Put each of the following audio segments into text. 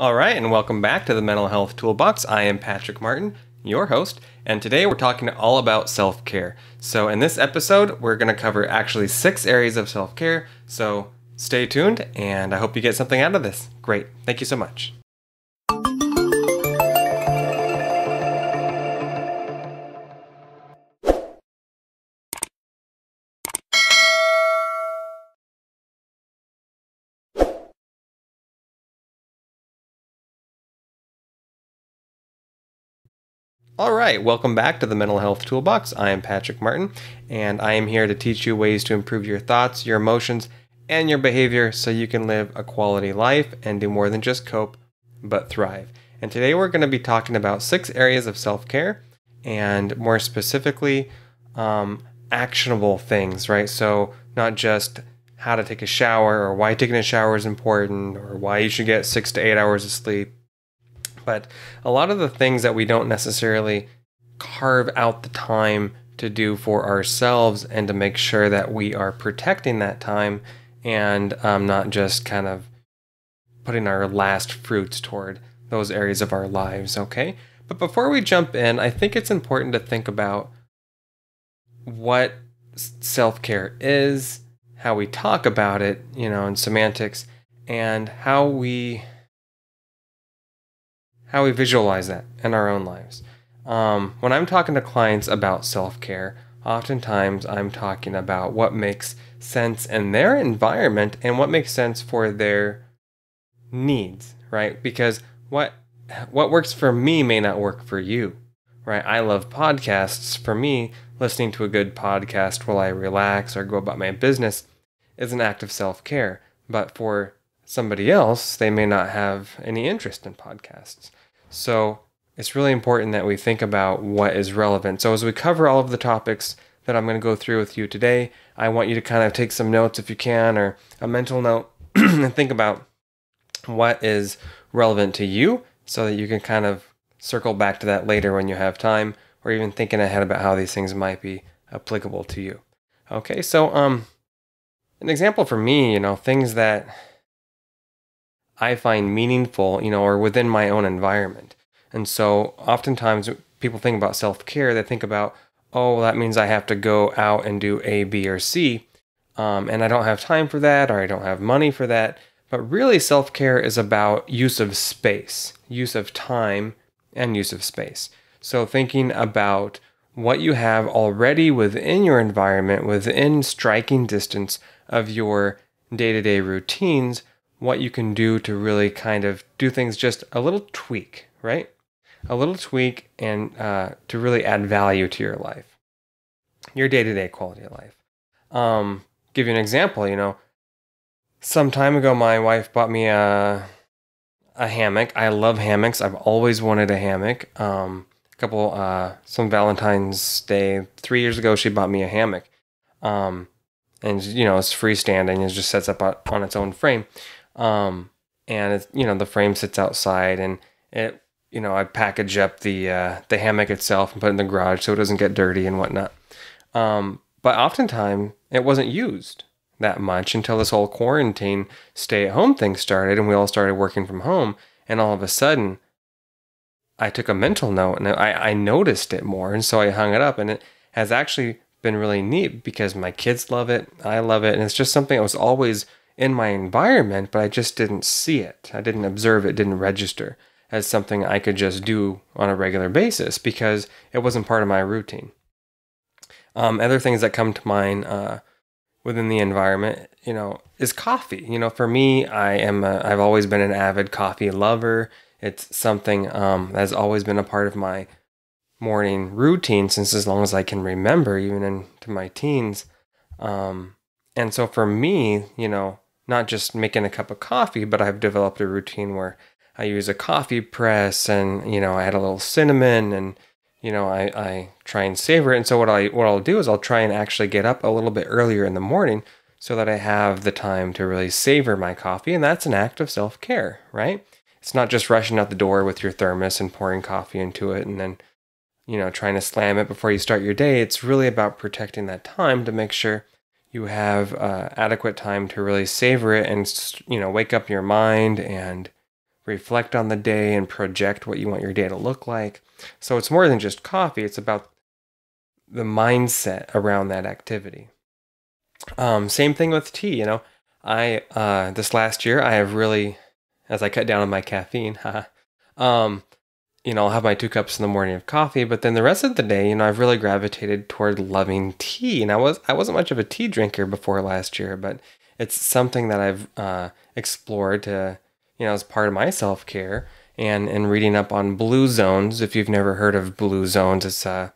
All right, and welcome back to the Mental Health Toolbox. I am Patrick Martin, your host, and today we're talking all about self care. So, in this episode, we're going to cover actually six areas of self care. So, stay tuned, and I hope you get something out of this. Great. Thank you so much. All right, welcome back to the Mental Health Toolbox. I am Patrick Martin, and I am here to teach you ways to improve your thoughts, your emotions, and your behavior so you can live a quality life and do more than just cope, but thrive. And today we're going to be talking about six areas of self care, and more specifically, um, actionable things, right? So, not just how to take a shower or why taking a shower is important or why you should get six to eight hours of sleep but a lot of the things that we don't necessarily carve out the time to do for ourselves and to make sure that we are protecting that time and um, not just kind of putting our last fruits toward those areas of our lives, okay? But before we jump in, I think it's important to think about what self care is, how we talk about it, you know, in semantics, and how we how we visualize that in our own lives. Um, when I'm talking to clients about self care, oftentimes I'm talking about what makes sense in their environment and what makes sense for their needs, right? Because what what works for me may not work for you, right? I love podcasts. For me, listening to a good podcast while I relax or go about my business is an act of self care. But for somebody else, they may not have any interest in podcasts. So it's really important that we think about what is relevant. So as we cover all of the topics that I'm going to go through with you today, I want you to kind of take some notes if you can, or a mental note, and think about what is relevant to you so that you can kind of circle back to that later when you have time, or even thinking ahead about how these things might be applicable to you. Okay, so um, an example for me, you know, things that I find meaningful, you know, or within my own environment. And so oftentimes people think about self care, they think about, oh, that means I have to go out and do A, B, or C. Um, and I don't have time for that, or I don't have money for that. But really, self care is about use of space, use of time, and use of space. So thinking about what you have already within your environment, within striking distance of your day to day routines what you can do to really kind of do things just a little tweak, right? A little tweak and uh, to really add value to your life, your day to day quality of life. Um, give you an example, you know, some time ago, my wife bought me a, a hammock. I love hammocks. I've always wanted a hammock. Um, a couple, uh, some Valentine's Day, three years ago, she bought me a hammock. Um, and, you know, it's freestanding. It just sets up on its own frame. Um, and you know, the frame sits outside and it, you know, I package up the, uh, the hammock itself and put it in the garage so it doesn't get dirty and whatnot. Um, but oftentimes it wasn't used that much until this whole quarantine stay at home thing started and we all started working from home. And all of a sudden, I took a mental note and I, I noticed it more. And so I hung it up and it has actually been really neat because my kids love it. I love it. And it's just something that was always in my environment, but I just didn't see it. I didn't observe it, didn't register as something I could just do on a regular basis because it wasn't part of my routine. Um, other things that come to mind uh, within the environment, you know, is coffee. You know, for me, I am a, I've always been an avid coffee lover. It's something um, that's always been a part of my morning routine since as long as I can remember, even into my teens. Um, and so for me, you know, not just making a cup of coffee, but I've developed a routine where I use a coffee press and, you know, I add a little cinnamon and, you know, I, I try and savor it. And so what I what I'll do is I'll try and actually get up a little bit earlier in the morning so that I have the time to really savor my coffee. And that's an act of self-care, right? It's not just rushing out the door with your thermos and pouring coffee into it and then, you know, trying to slam it before you start your day. It's really about protecting that time to make sure you have uh, adequate time to really savor it and you know wake up your mind and reflect on the day and project what you want your day to look like. So it's more than just coffee, it's about the mindset around that activity. Um, same thing with tea, you know. I uh, this last year I have really as I cut down on my caffeine, um, you know, I'll have my two cups in the morning of coffee, but then the rest of the day, you know, I've really gravitated toward loving tea. And I was I wasn't much of a tea drinker before last year, but it's something that I've uh, explored to, you know, as part of my self care and and reading up on blue zones. If you've never heard of blue zones, it's uh,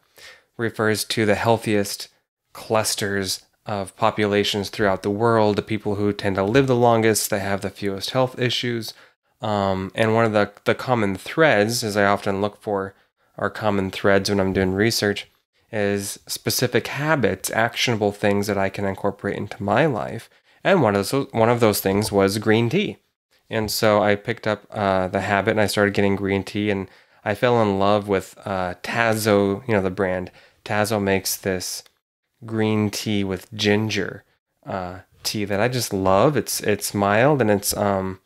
refers to the healthiest clusters of populations throughout the world, the people who tend to live the longest, they have the fewest health issues. Um, and one of the, the common threads, as I often look for, are common threads when I'm doing research, is specific habits, actionable things that I can incorporate into my life. And one of those, one of those things was green tea. And so I picked up uh, the habit and I started getting green tea and I fell in love with uh, Tazo, you know, the brand. Tazo makes this green tea with ginger uh, tea that I just love. It's it's mild and it's um,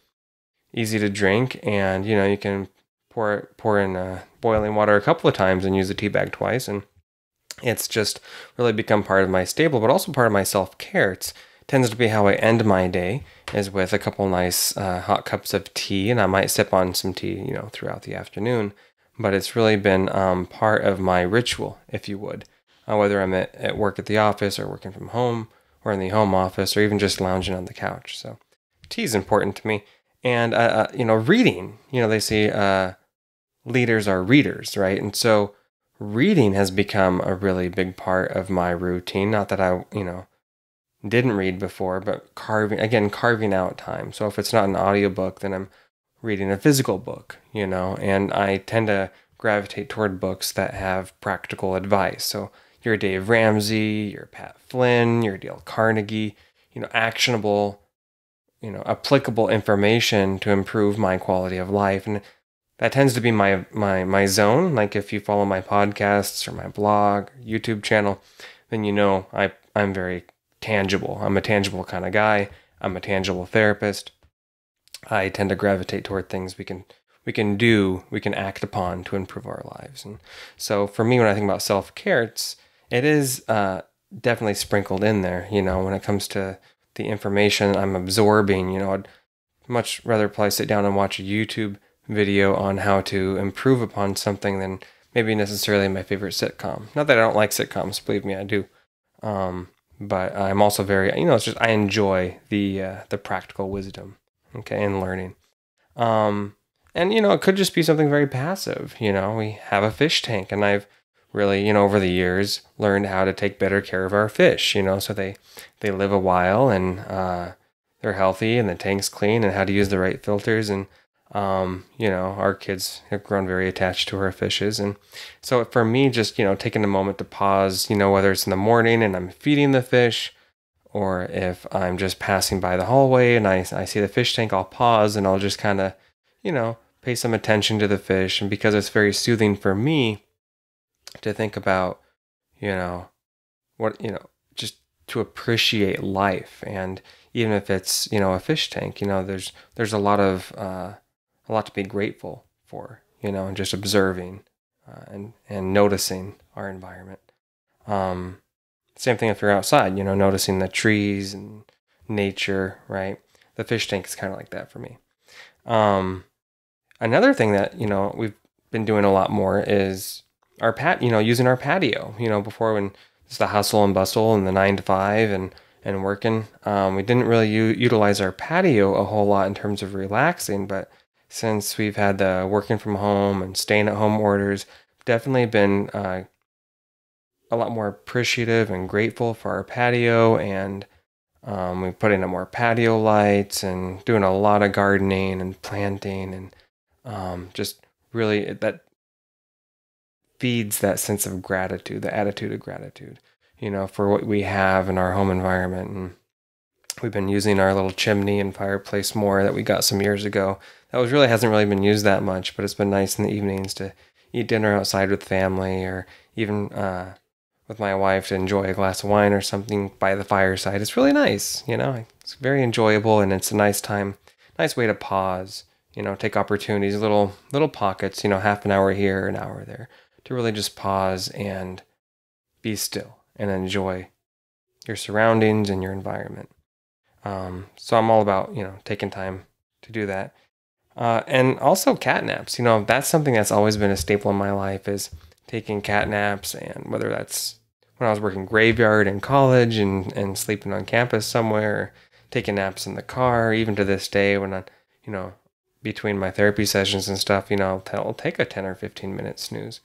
easy to drink, and you know you can pour it pour in uh, boiling water a couple of times and use the tea bag twice, and it's just really become part of my stable, but also part of my self care. It tends to be how I end my day is with a couple nice uh, hot cups of tea, and I might sip on some tea, you know, throughout the afternoon. But it's really been um, part of my ritual, if you would uh, whether I'm at, at work at the office or working from home or in the home office or even just lounging on the couch. So tea is important to me. And, uh, uh, you know, reading, you know, they say uh, leaders are readers, right? And so reading has become a really big part of my routine. Not that I, you know, didn't read before, but carving, again, carving out time. So if it's not an audiobook, then I'm reading a physical book, you know, and I tend to gravitate toward books that have practical advice. So your Dave Ramsey, your Pat Flynn, your Dale Carnegie, you know, actionable, you know, applicable information to improve my quality of life. And that tends to be my my my zone. Like if you follow my podcasts or my blog, YouTube channel, then you know I I'm very tangible. I'm a tangible kind of guy. I'm a tangible therapist. I tend to gravitate toward things we can we can do, we can act upon to improve our lives. And so for me, when I think about self care, it's it is uh, definitely sprinkled in there. You know, when it comes to the information I'm absorbing, you know, I'd much rather probably sit down and watch a YouTube video on how to improve upon something than maybe necessarily my favorite sitcom. Not that I don't like sitcoms, believe me, I do. Um, but I'm also very, you know, it's just I enjoy the uh, the practical wisdom, okay, and learning. Um, and you know, it could just be something very passive. You know, we have a fish tank, and I've really, you know, over the years learned how to take better care of our fish, you know, so they they live a while and uh, they're healthy and the tank's clean and how to use the right filters and um, you know, our kids have grown very attached to our fishes. And so for me, just, you know, taking a moment to pause, you know, whether it's in the morning and I'm feeding the fish or if I'm just passing by the hallway and I, I see the fish tank, I'll pause and I'll just kind of, you know, pay some attention to the fish. And because it's very soothing for me, to think about, you know, what, you know, just to appreciate life. And even if it's, you know, a fish tank, you know, there's, there's a lot of, uh, a lot to be grateful for, you know, and just observing uh, and, and noticing our environment. Um, same thing if you're outside, you know, noticing the trees and nature, right? The fish tank is kind of like that for me. Um, another thing that, you know, we've been doing a lot more is our pat, you know, using our patio, you know, before when it's the hustle and bustle and the nine to five and, and working, um, we didn't really u- utilize our patio a whole lot in terms of relaxing. But since we've had the working from home and staying at home orders, definitely been uh, a lot more appreciative and grateful for our patio. And um, we put in more patio lights and doing a lot of gardening and planting and um, just really that feeds that sense of gratitude, the attitude of gratitude, you know, for what we have in our home environment. And we've been using our little chimney and fireplace more that we got some years ago. That was really hasn't really been used that much, but it's been nice in the evenings to eat dinner outside with family or even uh, with my wife to enjoy a glass of wine or something by the fireside. It's really nice, you know. It's very enjoyable and it's a nice time, nice way to pause, you know, take opportunities, little little pockets, you know, half an hour here, an hour there, to really just pause and be still and enjoy your surroundings and your environment. Um, so I'm all about you know taking time to do that, uh, and also cat naps. You know, that's something that's always been a staple in my life is taking cat naps, and whether that's when I was working graveyard in college and, and sleeping on campus somewhere, taking naps in the car, even to this day when I, you know, between my therapy sessions and stuff, you know, I'll, I'll take a 10 or 15 minute snooze,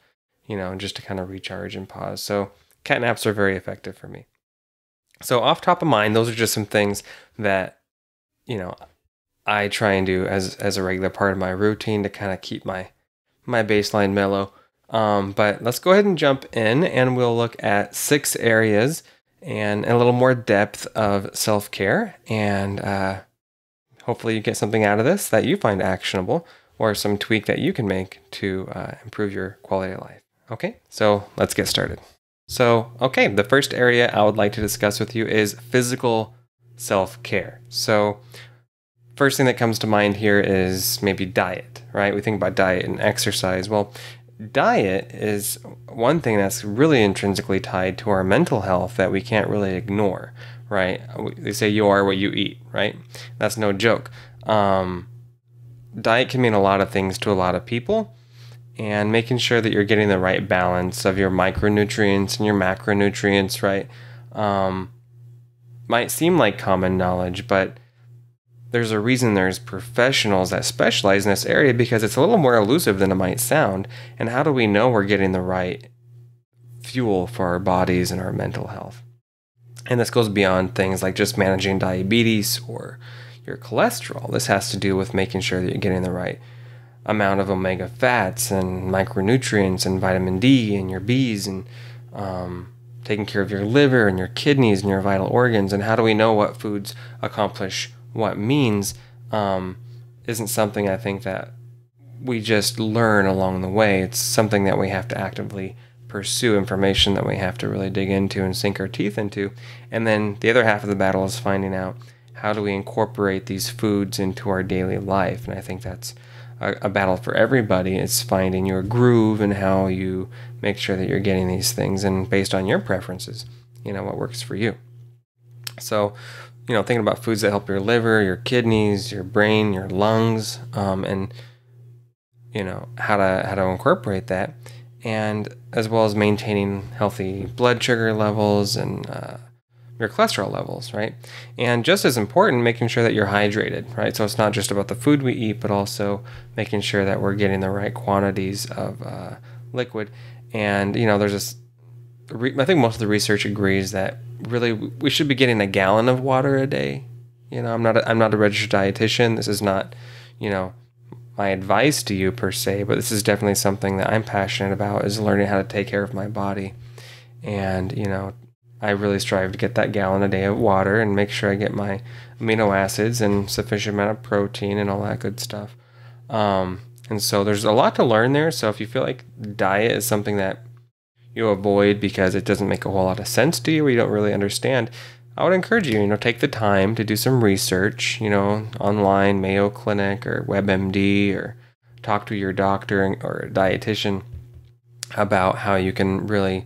you know, just to kind of recharge and pause. So cat naps are very effective for me. So off top of mind, those are just some things that, you know, I try and do as as a regular part of my routine to kind of keep my my baseline mellow. Um, but let's go ahead and jump in and we'll look at six areas and a little more depth of self care. And uh, hopefully, you get something out of this that you find actionable or some tweak that you can make to uh, improve your quality of life. Okay, so let's get started. So, okay, the first area I would like to discuss with you is physical self care. So, first thing that comes to mind here is maybe diet, right? We think about diet and exercise. Well, diet is one thing that's really intrinsically tied to our mental health that we can't really ignore, right? They say you are what you eat, right? That's no joke. Um, diet can mean a lot of things to a lot of people, and making sure that you're getting the right balance of your micronutrients and your macronutrients, right? Um, might seem like common knowledge, but there's a reason there's professionals that specialize in this area because it's a little more elusive than it might sound. And how do we know we're getting the right fuel for our bodies and our mental health? And this goes beyond things like just managing diabetes or your cholesterol. This has to do with making sure that you're getting the right amount of omega fats and micronutrients and vitamin D and your Bs and um, taking care of your liver and your kidneys and your vital organs. And how do we know what foods accomplish what means um, isn't something I think that we just learn along the way. It's something that we have to actively pursue, information that we have to really dig into and sink our teeth into. And then the other half of the battle is finding out how do we incorporate these foods into our daily life. And I think that's a, a battle for everybody. It's finding your groove and how you make sure that you're getting these things and based on your preferences, you know, what works for you. So you know, thinking about foods that help your liver, your kidneys, your brain, your lungs, um, and you know how to how to incorporate that, and as well as maintaining healthy blood sugar levels and uh, your cholesterol levels, right? And just as important, making sure that you're hydrated, right? So it's not just about the food we eat, but also making sure that we're getting the right quantities of uh, liquid. And you know, there's this. I think most of the research agrees that really we should be getting a gallon of water a day. You know, I'm not a, I'm not a registered dietitian. This is not, you know, my advice to you per se, but this is definitely something that I'm passionate about is learning how to take care of my body. And, you know, I really strive to get that gallon a day of water and make sure I get my amino acids and sufficient amount of protein and all that good stuff. Um, and so there's a lot to learn there. So if you feel like diet is something that you avoid because it doesn't make a whole lot of sense to you or you don't really understand, I would encourage you, you know, take the time to do some research, you know, online, Mayo Clinic or WebMD, or talk to your doctor or dietitian about how you can really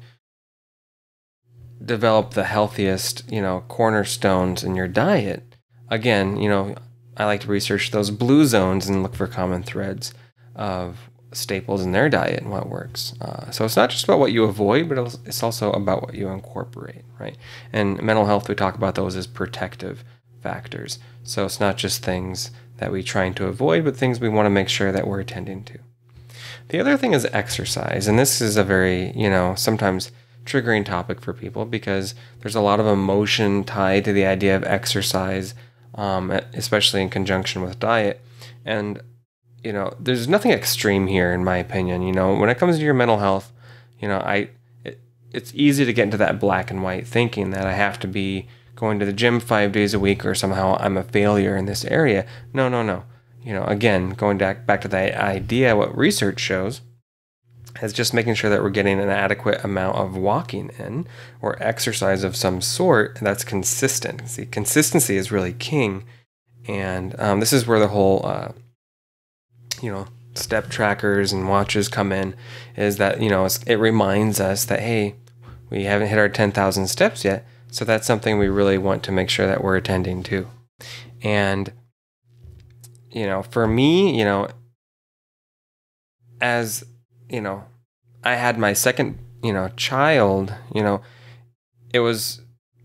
develop the healthiest, you know, cornerstones in your diet. Again, you know, I like to research those blue zones and look for common threads of staples in their diet and what works. Uh, so it's not just about what you avoid, but it's also about what you incorporate, right? And mental health, we talk about those as protective factors. So it's not just things that we're trying to avoid, but things we want to make sure that we're attending to. The other thing is exercise, and this is a very, you know, sometimes triggering topic for people because there's a lot of emotion tied to the idea of exercise, um, especially in conjunction with diet. And you know, there's nothing extreme here, in my opinion. You know, when it comes to your mental health, you know, I it, it's easy to get into that black and white thinking that I have to be going to the gym five days a week or somehow I'm a failure in this area. No, no, no. You know, again, going back back to that idea, what research shows is just making sure that we're getting an adequate amount of walking in or exercise of some sort that's consistent. See, consistency is really king, and um, this is where the whole uh, you know, step trackers and watches come in is that, you know, it reminds us that, hey, we haven't hit our 10,000 steps yet. So that's something we really want to make sure that we're attending to. And, you know, for me, you know, as, you know, I had my second, you know, child, you know, it was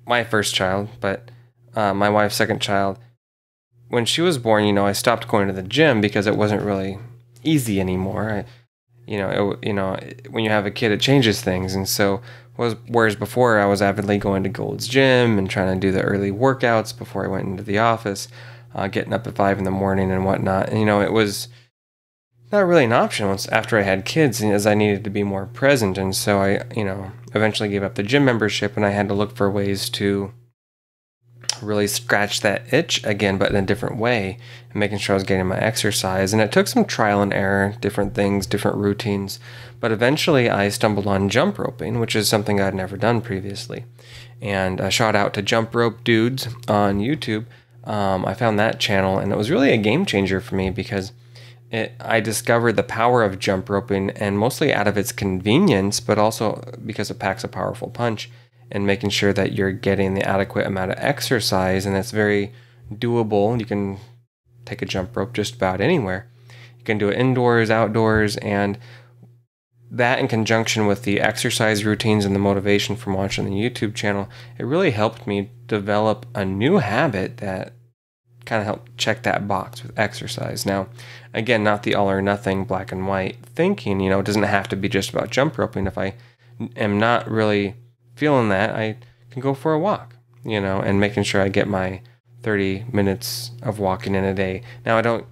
my first child, but uh, my wife's second child. When she was born, you know, I stopped going to the gym because it wasn't really easy anymore. I, you know, it, you know, when you have a kid, it changes things, and so was whereas before I was avidly going to Gold's Gym and trying to do the early workouts before I went into the office, uh, getting up at five in the morning and whatnot. And you know, it was not really an option once after I had kids, as I needed to be more present. And so I, you know, eventually gave up the gym membership, and I had to look for ways to really scratch that itch again, but in a different way, and making sure I was getting my exercise. And it took some trial and error, different things, different routines. But eventually I stumbled on jump roping, which is something I'd never done previously. And I shot out to Jump Rope Dudes on YouTube. Um, I found that channel, and it was really a game changer for me because it, I discovered the power of jump roping, and mostly out of its convenience, but also because it packs a powerful punch and making sure that you're getting the adequate amount of exercise. And that's very doable. You can take a jump rope just about anywhere. You can do it indoors, outdoors, and that in conjunction with the exercise routines and the motivation from watching the YouTube channel, it really helped me develop a new habit that kind of help check that box with exercise. Now, again, not the all or nothing black and white thinking, you know, it doesn't have to be just about jump roping. If I am not really feeling that, I can go for a walk, you know, and making sure I get my 30 minutes of walking in a day. Now I don't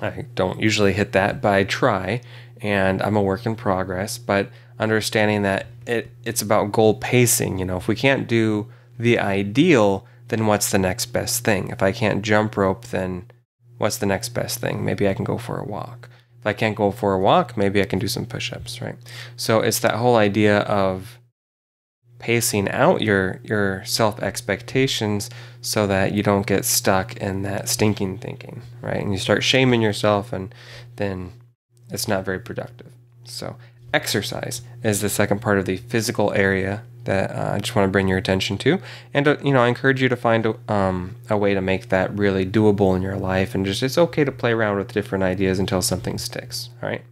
I don't usually hit that, but I try and I'm a work in progress, but understanding that it it's about goal pacing, you know, if we can't do the ideal, then what's the next best thing? If I can't jump rope, then what's the next best thing? Maybe I can go for a walk. If I can't go for a walk, maybe I can do some push-ups, right? So it's that whole idea of pacing out your your self expectations so that you don't get stuck in that stinking thinking, right? And you start shaming yourself and then it's not very productive. So, exercise is the second part of the physical area that uh, I just want to bring your attention to. And, uh, you know, I encourage you to find um, a way to make that really doable in your life. And just, it's okay to play around with different ideas until something sticks, all right?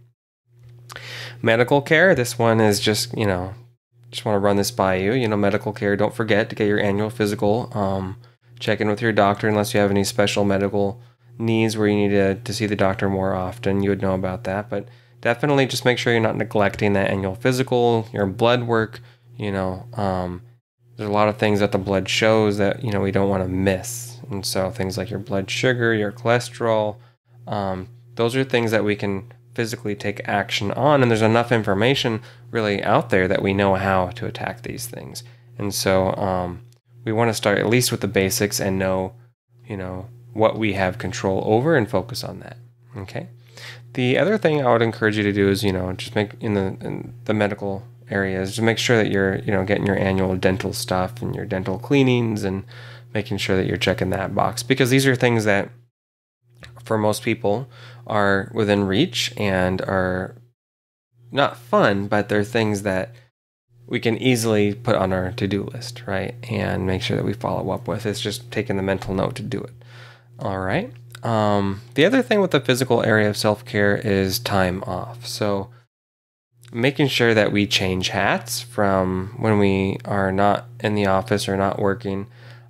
Medical care, this one is just, you know, just want to run this by you. You know, medical care, don't forget to get your annual physical. Um, check in with your doctor unless you have any special medical needs where you need to, to see the doctor more often. You would know about that. But definitely just make sure you're not neglecting that annual physical, your blood work. You know, um, there's a lot of things that the blood shows that, you know, we don't want to miss. And so things like your blood sugar, your cholesterol, um, those are things that we can physically take action on. And there's enough information really out there that we know how to attack these things. And so um, we want to start at least with the basics and know, you know, what we have control over and focus on that. Okay. The other thing I would encourage you to do is, you know, just make in the in the medical areas to make sure that you're, you know, getting your annual dental stuff and your dental cleanings and making sure that you're checking that box because these are things that for most people are within reach and are not fun, but they're things that we can easily put on our to do list, right? And make sure that we follow up with. It's just taking the mental note to do it. All right. Um, the other thing with the physical area of self care is time off. So, making sure that we change hats from when we are not in the office or not working,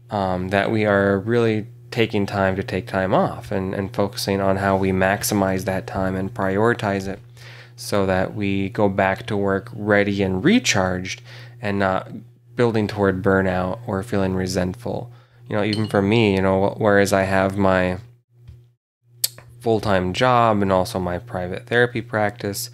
um, that we are really taking time to take time off and, and focusing on how we maximize that time and prioritize it so that we go back to work ready and recharged and not building toward burnout or feeling resentful. You know, even for me, you know, whereas I have my full time job and also my private therapy practice.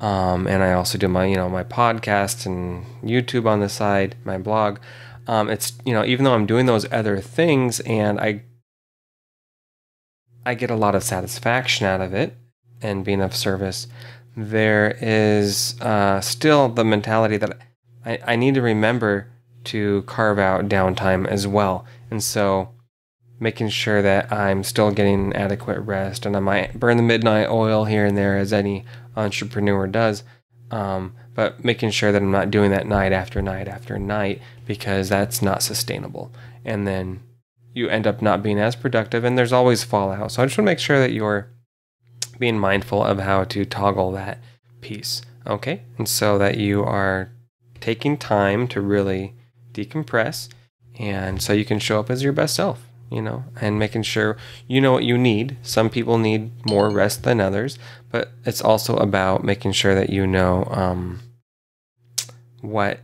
Um, and I also do my, you know, my podcast and YouTube on the side, my blog. Um, it's, you know, even though I'm doing those other things and I I get a lot of satisfaction out of it and being of service, there is uh, still the mentality that I, I need to remember to carve out downtime as well. And so making sure that I'm still getting adequate rest, and I might burn the midnight oil here and there, as any entrepreneur does. Um, but making sure that I'm not doing that night after night after night because that's not sustainable. And then you end up not being as productive, and there's always fallout. So I just want to make sure that you're being mindful of how to toggle that piece. Okay. And so that you are taking time to really decompress and so you can show up as your best self you know, and making sure you know what you need. Some people need more rest than others, but it's also about making sure that you know um, what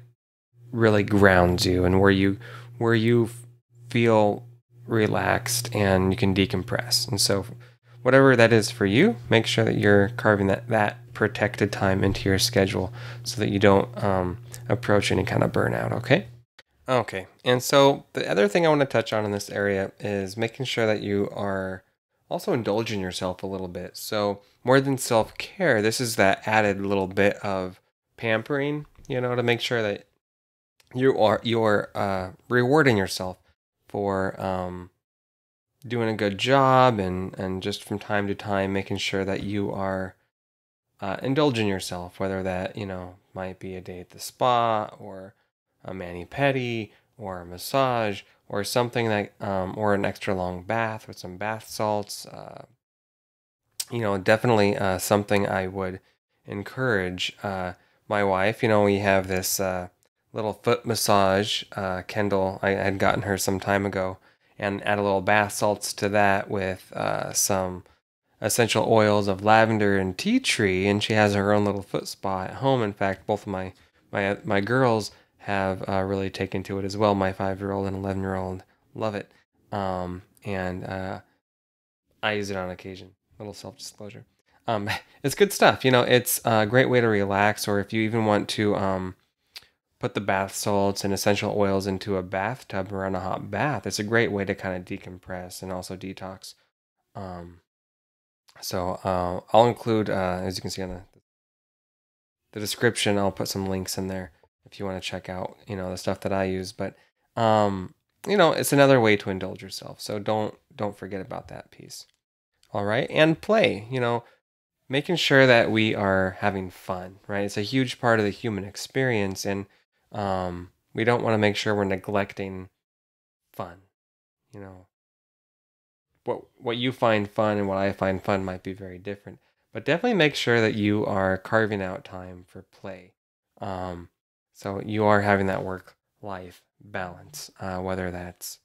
really grounds you and where you where you feel relaxed and you can decompress. And so, whatever that is for you, make sure that you're carving that that protected time into your schedule so that you don't um, approach any kind of burnout. Okay. Okay. And so the other thing I want to touch on in this area is making sure that you are also indulging yourself a little bit. So, more than self care, this is that added little bit of pampering, you know, to make sure that you are you're uh, rewarding yourself for um, doing a good job and and just from time to time making sure that you are uh, indulging yourself, whether that you know might be a day at the spa or a mani pedi or a massage or something that um, or an extra long bath with some bath salts uh, you know definitely uh, something i would encourage uh, my wife. You know we have this uh, little foot massage uh, kendall i had gotten her some time ago and add a little bath salts to that with uh, some essential oils of lavender and tea tree and she has her own little foot spa at home. In fact both of my my my girls have uh, really taken to it as well. My five year old and 11 year old love it. Um, and uh, I use it on occasion. Little self disclosure. Um, it's good stuff. You know, it's a great way to relax, or if you even want to um, put the bath salts and essential oils into a bathtub or on a hot bath, it's a great way to kind of decompress and also detox. Um, so uh, I'll include, uh, as you can see on the, the description, I'll put some links in there if you want to check out, you know, the stuff that I use. But um, you know, it's another way to indulge yourself. So don't don't forget about that piece. All right, and play. You know, making sure that we are having fun. Right, it's a huge part of the human experience, and um, we don't want to make sure we're neglecting fun. You know, what what you find fun and what I find fun might be very different. But definitely make sure that you are carving out time for play. Um, so you are having that work life balance, uh, whether that's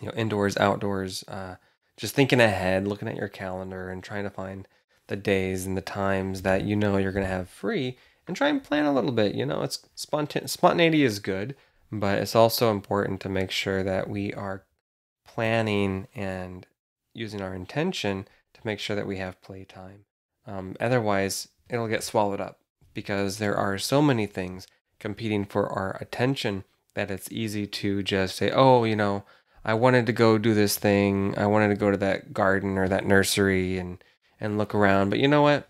you know indoors, outdoors, uh, just thinking ahead, looking at your calendar, and trying to find the days and the times that you know you're going to have free, and try and plan a little bit. You know, it's spontan- spontaneity is good, but it's also important to make sure that we are planning and using our intention to make sure that we have playtime. Um, otherwise, it'll get swallowed up because there are so many things competing for our attention that it's easy to just say, oh, you know, I wanted to go do this thing. I wanted to go to that garden or that nursery and and look around, but you know what?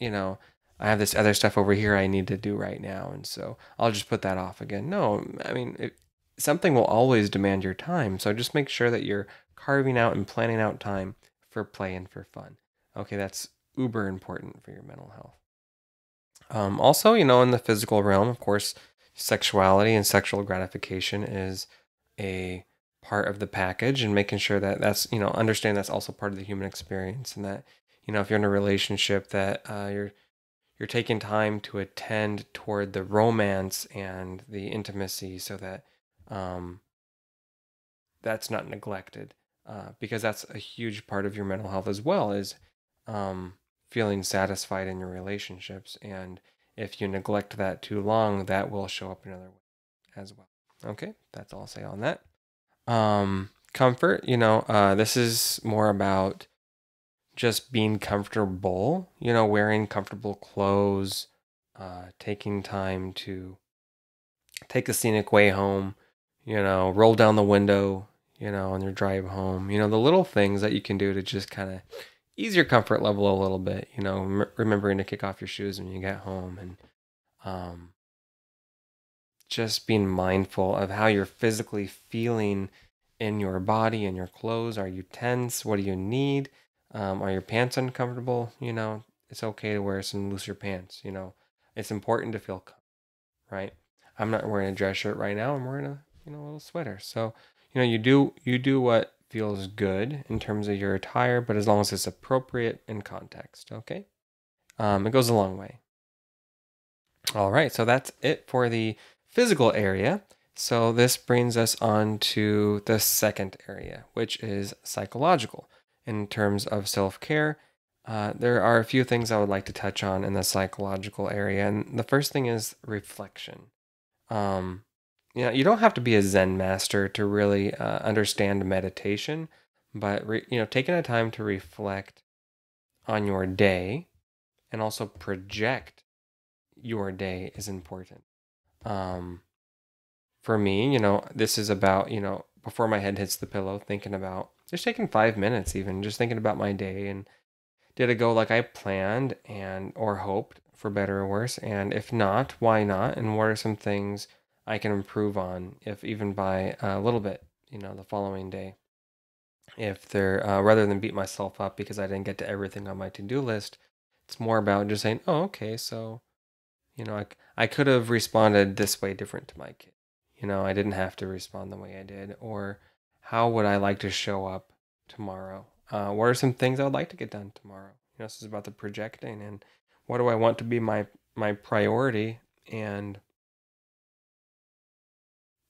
You know, I have this other stuff over here I need to do right now, and so I'll just put that off again. No, I mean, it, something will always demand your time, so just make sure that you're carving out and planning out time for play and for fun. Okay, that's uber important for your mental health. Um, also, you know, in the physical realm, of course, sexuality and sexual gratification is a part of the package and making sure that that's, you know, understand that's also part of the human experience and that, you know, if you're in a relationship that uh, you're, you're taking time to attend toward the romance and the intimacy so that um, that's not neglected uh, because that's a huge part of your mental health as well is um, feeling satisfied in your relationships. And if you neglect that too long, that will show up another way as well. Okay, that's all I'll say on that. Um, comfort, you know, uh, this is more about just being comfortable, you know, wearing comfortable clothes, uh, taking time to take the scenic way home, you know, roll down the window, you know, on your drive home, you know, the little things that you can do to just kind of ease your comfort level a little bit. You know, m- remembering to kick off your shoes when you get home, and um, just being mindful of how you're physically feeling in your body and your clothes? Are you tense? What do you need? Um, are your pants uncomfortable? You know, it's okay to wear some looser pants. You know, it's important to feel calm, right? I'm not wearing a dress shirt right now. I'm wearing a you know a little sweater. So you know you do you do what feels good in terms of your attire, but as long as it's appropriate in context, okay? Um, it goes a long way. All right, so that's it for the physical area. So this brings us on to the second area, which is psychological. In terms of self care, uh, there are a few things I would like to touch on in the psychological area. And the first thing is reflection. Um, you know, you don't have to be a Zen master to really uh, understand meditation, but re- you know, taking a time to reflect on your day and also project your day is important. Um, for me, you know, this is about you know before my head hits the pillow, thinking about just taking five minutes, even just thinking about my day and did it go like I planned and or hoped for better or worse, and if not, why not, and what are some things I can improve on, if even by a little bit, you know, the following day. If they're uh, rather than beat myself up because I didn't get to everything on my to do list, it's more about just saying, oh, okay, so, you know, I, I could have responded this way different to my kid. You know, I didn't have to respond the way I did. Or how would I like to show up tomorrow? Uh, what are some things I would like to get done tomorrow? You know, this is about the projecting and what do I want to be my my priority and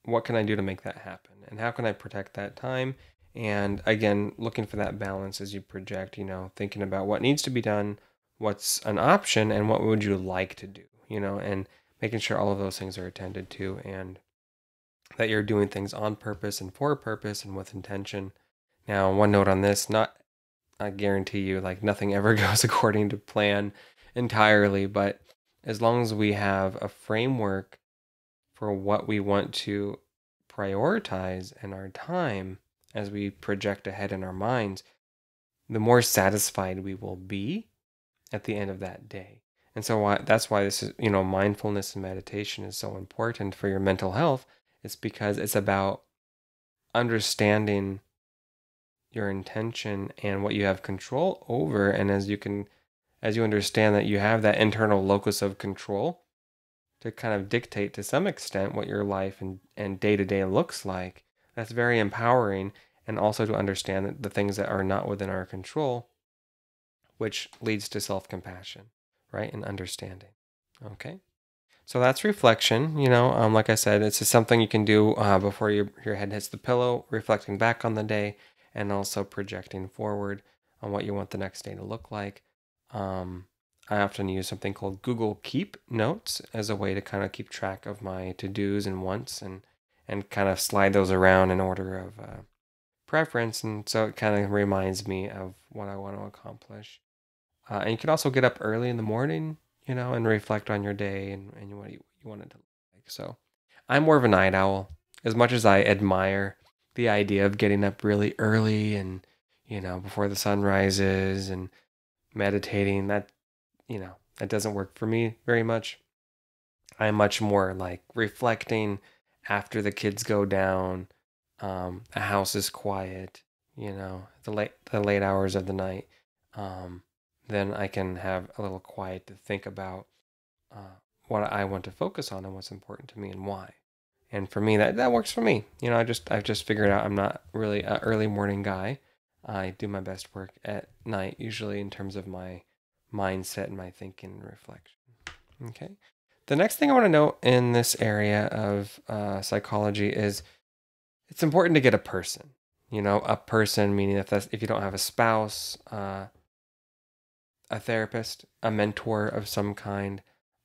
what can I do to make that happen? And how can I protect that time? And again, looking for that balance as you project, you know, thinking about what needs to be done, what's an option, and what would you like to do, you know, and making sure all of those things are attended to and that you're doing things on purpose and for purpose and with intention. Now, one note on this, not I guarantee you like nothing ever goes according to plan entirely, but as long as we have a framework for what we want to prioritize in our time as we project ahead in our minds, the more satisfied we will be at the end of that day. And so why, that's why this is, you know, mindfulness and meditation is so important for your mental health. It's because it's about understanding your intention and what you have control over. And as you can, as you understand that you have that internal locus of control, to kind of dictate to some extent what your life and, and day-to-day looks like that's very empowering and also to understand that the things that are not within our control which leads to self-compassion right and understanding okay? So that's reflection you know um, like i said it's just something you can do uh, before your, your head hits the pillow reflecting back on the day and also projecting forward on what you want the next day to look like um, I often use something called Google Keep Notes as a way to kind of keep track of my to dos and wants and and kind of slide those around in order of uh, preference. And so it kind of reminds me of what I want to accomplish. Uh, and you can also get up early in the morning, you know, and reflect on your day and, and what you, you want it to look like. So I'm more of a night owl. As much as I admire the idea of getting up really early and, you know, before the sun rises and meditating, that you know, that doesn't work for me very much. I'm much more like reflecting after the kids go down. Um, the house is quiet, you know, the late the late hours of the night. Um, then I can have a little quiet to think about uh, what I want to focus on and what's important to me and why. And for me, that that works for me. You know, I just I've just figured out I'm not really an early morning guy. I do my best work at night, usually in terms of my mindset and my thinking and reflection. Okay. The next thing I want to note in this area of uh, psychology is it's important to get a person. You know, a person meaning if that's if you don't have a spouse, uh, a therapist, a mentor of some kind,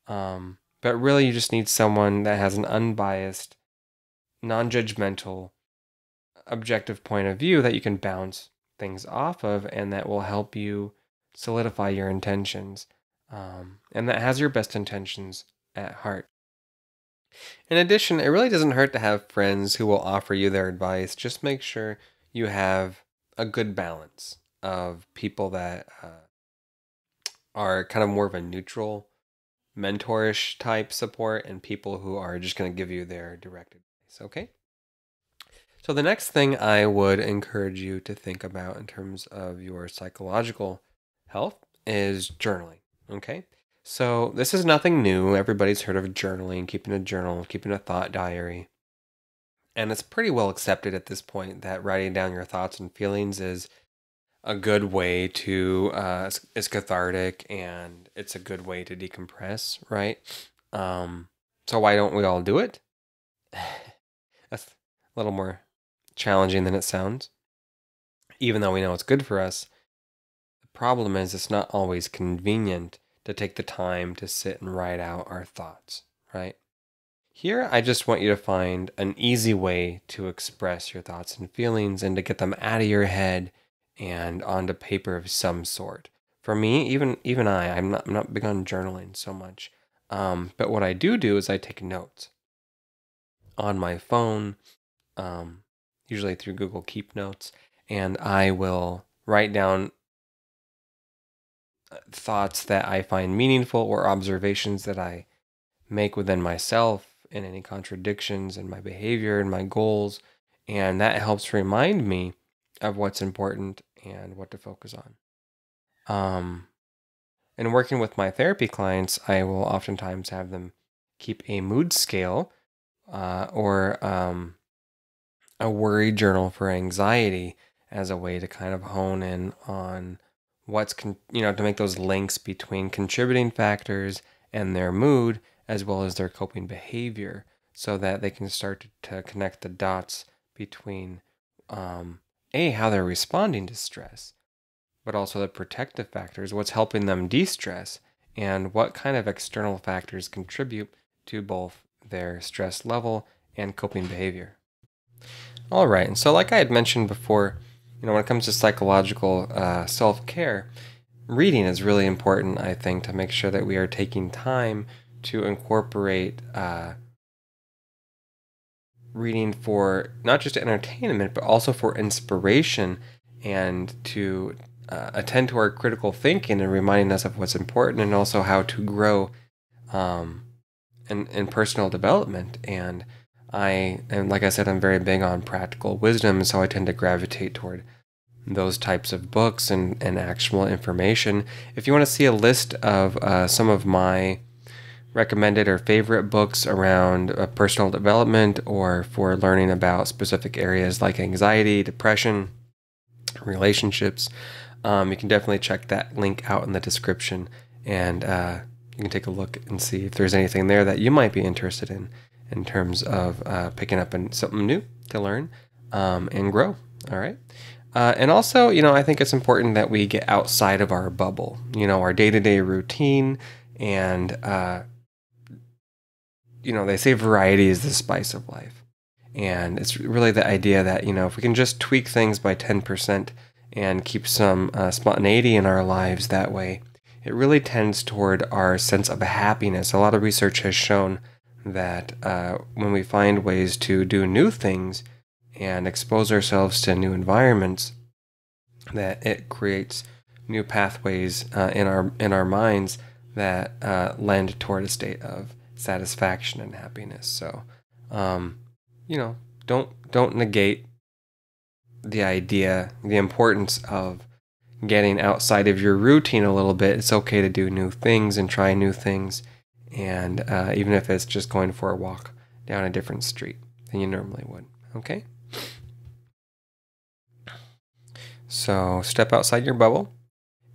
um, but really you just need someone that has an unbiased, non-judgmental, objective point of view that you can bounce things off of, and that will help you solidify your intentions, um, and that has your best intentions at heart. In addition, it really doesn't hurt to have friends who will offer you their advice. Just make sure you have a good balance of people that uh, are kind of more of a neutral, mentorish type support and people who are just going to give you their direct advice. Okay? So, the next thing I would encourage you to think about in terms of your psychological health is journaling. Okay. So, this is nothing new. Everybody's heard of journaling, keeping a journal, keeping a thought diary. And it's pretty well accepted at this point that writing down your thoughts and feelings is a good way to, uh, it's cathartic and it's a good way to decompress, right? Um, so, why don't we all do it? That's a little more challenging than it sounds. Even though we know it's good for us, problem is it's not always convenient to take the time to sit and write out our thoughts, right? Here, I just want you to find an easy way to express your thoughts and feelings and to get them out of your head and onto paper of some sort. For me, even even I, I'm not I'm not big on journaling so much. Um, but what I do do is I take notes on my phone, um, usually through Google Keep Notes, and I will write down thoughts that I find meaningful or observations that I make within myself and any contradictions in my behavior and my goals. And that helps remind me of what's important and what to focus on. Um, and working with my therapy clients, I will oftentimes have them keep a mood scale uh, or um, a worry journal for anxiety as a way to kind of hone in on what's con- you know to make those links between contributing factors and their mood as well as their coping behavior so that they can start to, to connect the dots between um, a how they're responding to stress but also the protective factors what's helping them de-stress and what kind of external factors contribute to both their stress level and coping behavior all right. And so, like I had mentioned before, you know, when it comes to psychological uh, self care, reading is really important, I think, to make sure that we are taking time to incorporate uh, reading for not just entertainment, but also for inspiration and to uh, attend to our critical thinking and reminding us of what's important and also how to grow um, in, in personal development. And I and like I said, I'm very big on practical wisdom, so I tend to gravitate toward those types of books and, and actual information. If you want to see a list of uh, some of my recommended or favorite books around uh, personal development or for learning about specific areas like anxiety, depression, relationships, um, you can definitely check that link out in the description and uh, you can take a look and see if there's anything there that you might be interested in in terms of uh, picking up something new to learn um, and grow. All right. Uh, and also, you know, I think it's important that we get outside of our bubble, you know, our day to day routine. And, uh, you know, they say variety is the spice of life. And it's really the idea that, you know, if we can just tweak things by 10% and keep some uh, spontaneity in our lives that way, it really tends toward our sense of happiness. A lot of research has shown that uh, when we find ways to do new things and expose ourselves to new environments, that it creates new pathways uh, in our in our minds that uh, lend toward a state of satisfaction and happiness. So, um, you know, don't don't negate the idea, the importance of getting outside of your routine a little bit. It's okay to do new things and try new things and uh, even if it's just going for a walk down a different street than you normally would. Okay? So step outside your bubble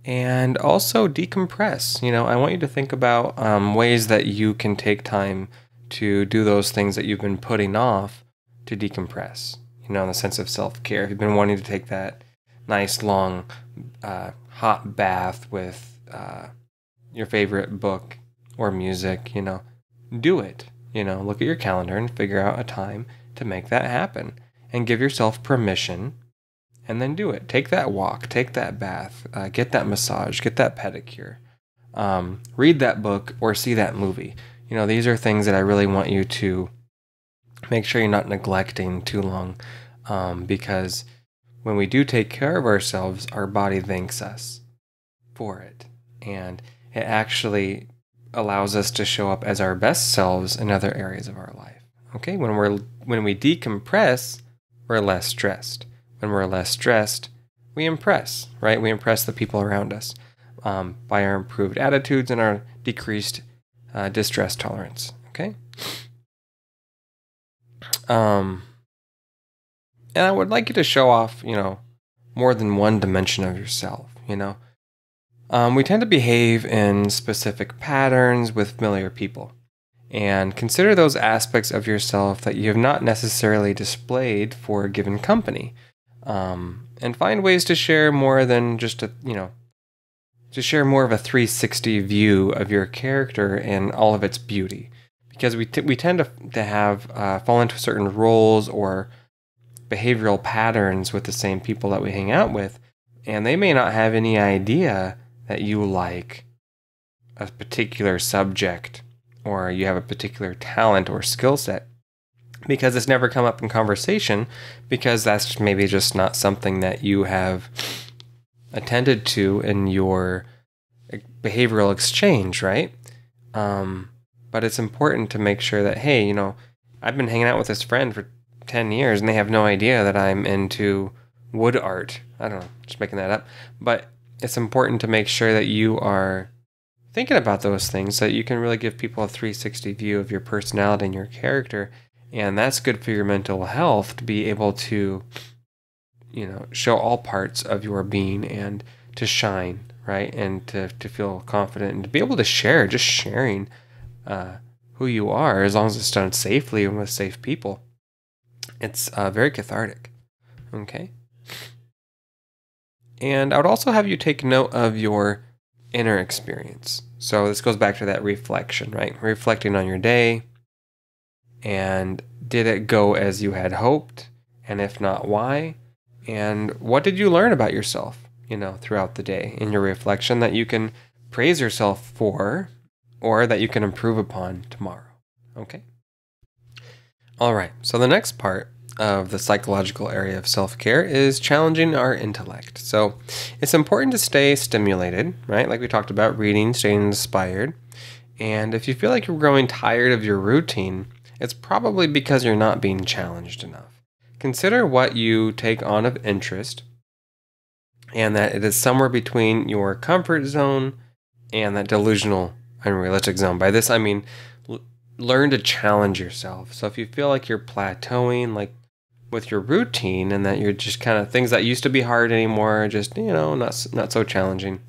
and also decompress. You know, I want you to think about um, ways that you can take time to do those things that you've been putting off to decompress. You know, in the sense of self care. If you've been wanting to take that nice long uh, hot bath with uh, your favorite book or music, you know, do it. You know, look at your calendar and figure out a time to make that happen and give yourself permission and then do it. Take that walk, take that bath, uh, get that massage, get that pedicure, um, read that book or see that movie. You know, these are things that I really want you to make sure you're not neglecting too long um, because when we do take care of ourselves, our body thanks us for it. And it actually allows us to show up as our best selves in other areas of our life. Okay, when we're when we decompress, we're less stressed. When we're less stressed, we impress, right? We impress the people around us um, by our improved attitudes and our decreased uh, distress tolerance. Okay. Um, and I would like you to show off, you know, more than one dimension of yourself. You know, um, we tend to behave in specific patterns with familiar people. And consider those aspects of yourself that you have not necessarily displayed for a given company. Um, and find ways to share more than just a, you know, to share more of a 360 view of your character and all of its beauty. Because we, we tend to, to have uh, fall into certain roles or behavioral patterns with the same people that we hang out with, and they may not have any idea that you like a particular subject or you have a particular talent or skill set because it's never come up in conversation because that's maybe just not something that you have attended to in your behavioral exchange, right? Um, but it's important to make sure that, hey, you know, I've been hanging out with this friend for 10 years and they have no idea that I'm into wood art. I don't know, just making that up. But it's important to make sure that you are thinking about those things so that you can really give people a 360 view of your personality and your character. And that's good for your mental health to be able to, you know, show all parts of your being and to shine, right? And to, to feel confident and to be able to share, just sharing uh, who you are, as long as it's done safely and with safe people. It's uh, very cathartic. Okay. And I would also have you take note of your inner experience. So this goes back to that reflection, right? Reflecting on your day. And did it go as you had hoped? And if not, why? And what did you learn about yourself, you know, throughout the day in your reflection that you can praise yourself for or that you can improve upon tomorrow? Okay. All right. So the next part of the psychological area of self care is challenging our intellect. So it's important to stay stimulated, right? Like we talked about reading, staying inspired. And if you feel like you're growing tired of your routine, it's probably because you're not being challenged enough. Consider what you take on of interest and that it is somewhere between your comfort zone and that delusional, unrealistic zone. By this, I mean learn to challenge yourself. So if you feel like you're plateauing, like with your routine and that you're just kind of things that used to be hard anymore just you know not not so challenging.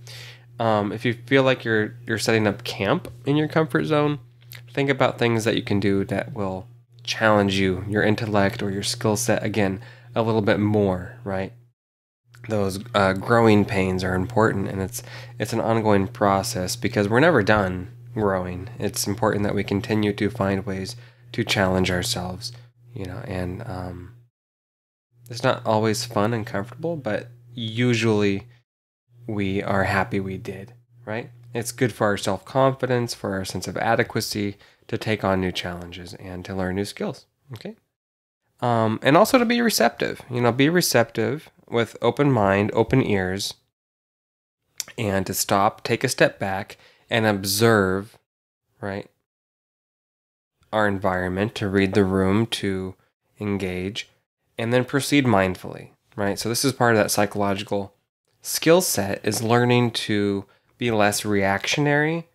Um, if you feel like you're you're setting up camp in your comfort zone think about things that you can do that will challenge you your intellect or your skill set again a little bit more right? Those uh, growing pains are important and it's it's an ongoing process because we're never done growing. It's important that we continue to find ways to challenge ourselves you know and um, it's not always fun and comfortable, but usually we are happy we did, right? It's good for our self confidence, for our sense of adequacy to take on new challenges and to learn new skills, okay? Um, and also to be receptive, you know, be receptive with open mind, open ears, and to stop, take a step back, and observe, right? Our environment, to read the room, to engage, and then proceed mindfully, right? So this is part of that psychological skill set is learning to be less reactionary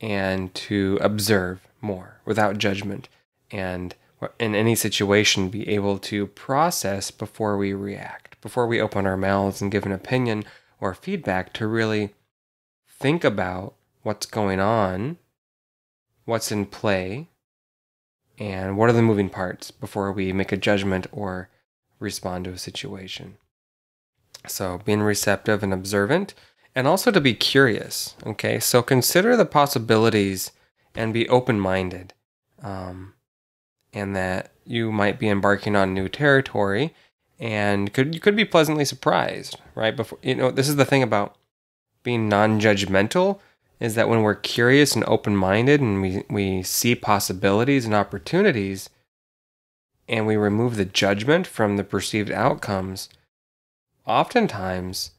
and to observe more without judgment and in any situation be able to process before we react, before we open our mouths and give an opinion or feedback to really think about what's going on, what's in play, and what are the moving parts before we make a judgment or respond to a situation. So, being receptive and observant, and also to be curious. Okay, so consider the possibilities and be open minded, um, and that you might be embarking on new territory, and could you could be pleasantly surprised, right? Before you know, this is the thing about being non-judgmental is that when we're curious and open-minded and we, we see possibilities and opportunities and we remove the judgment from the perceived outcomes, oftentimes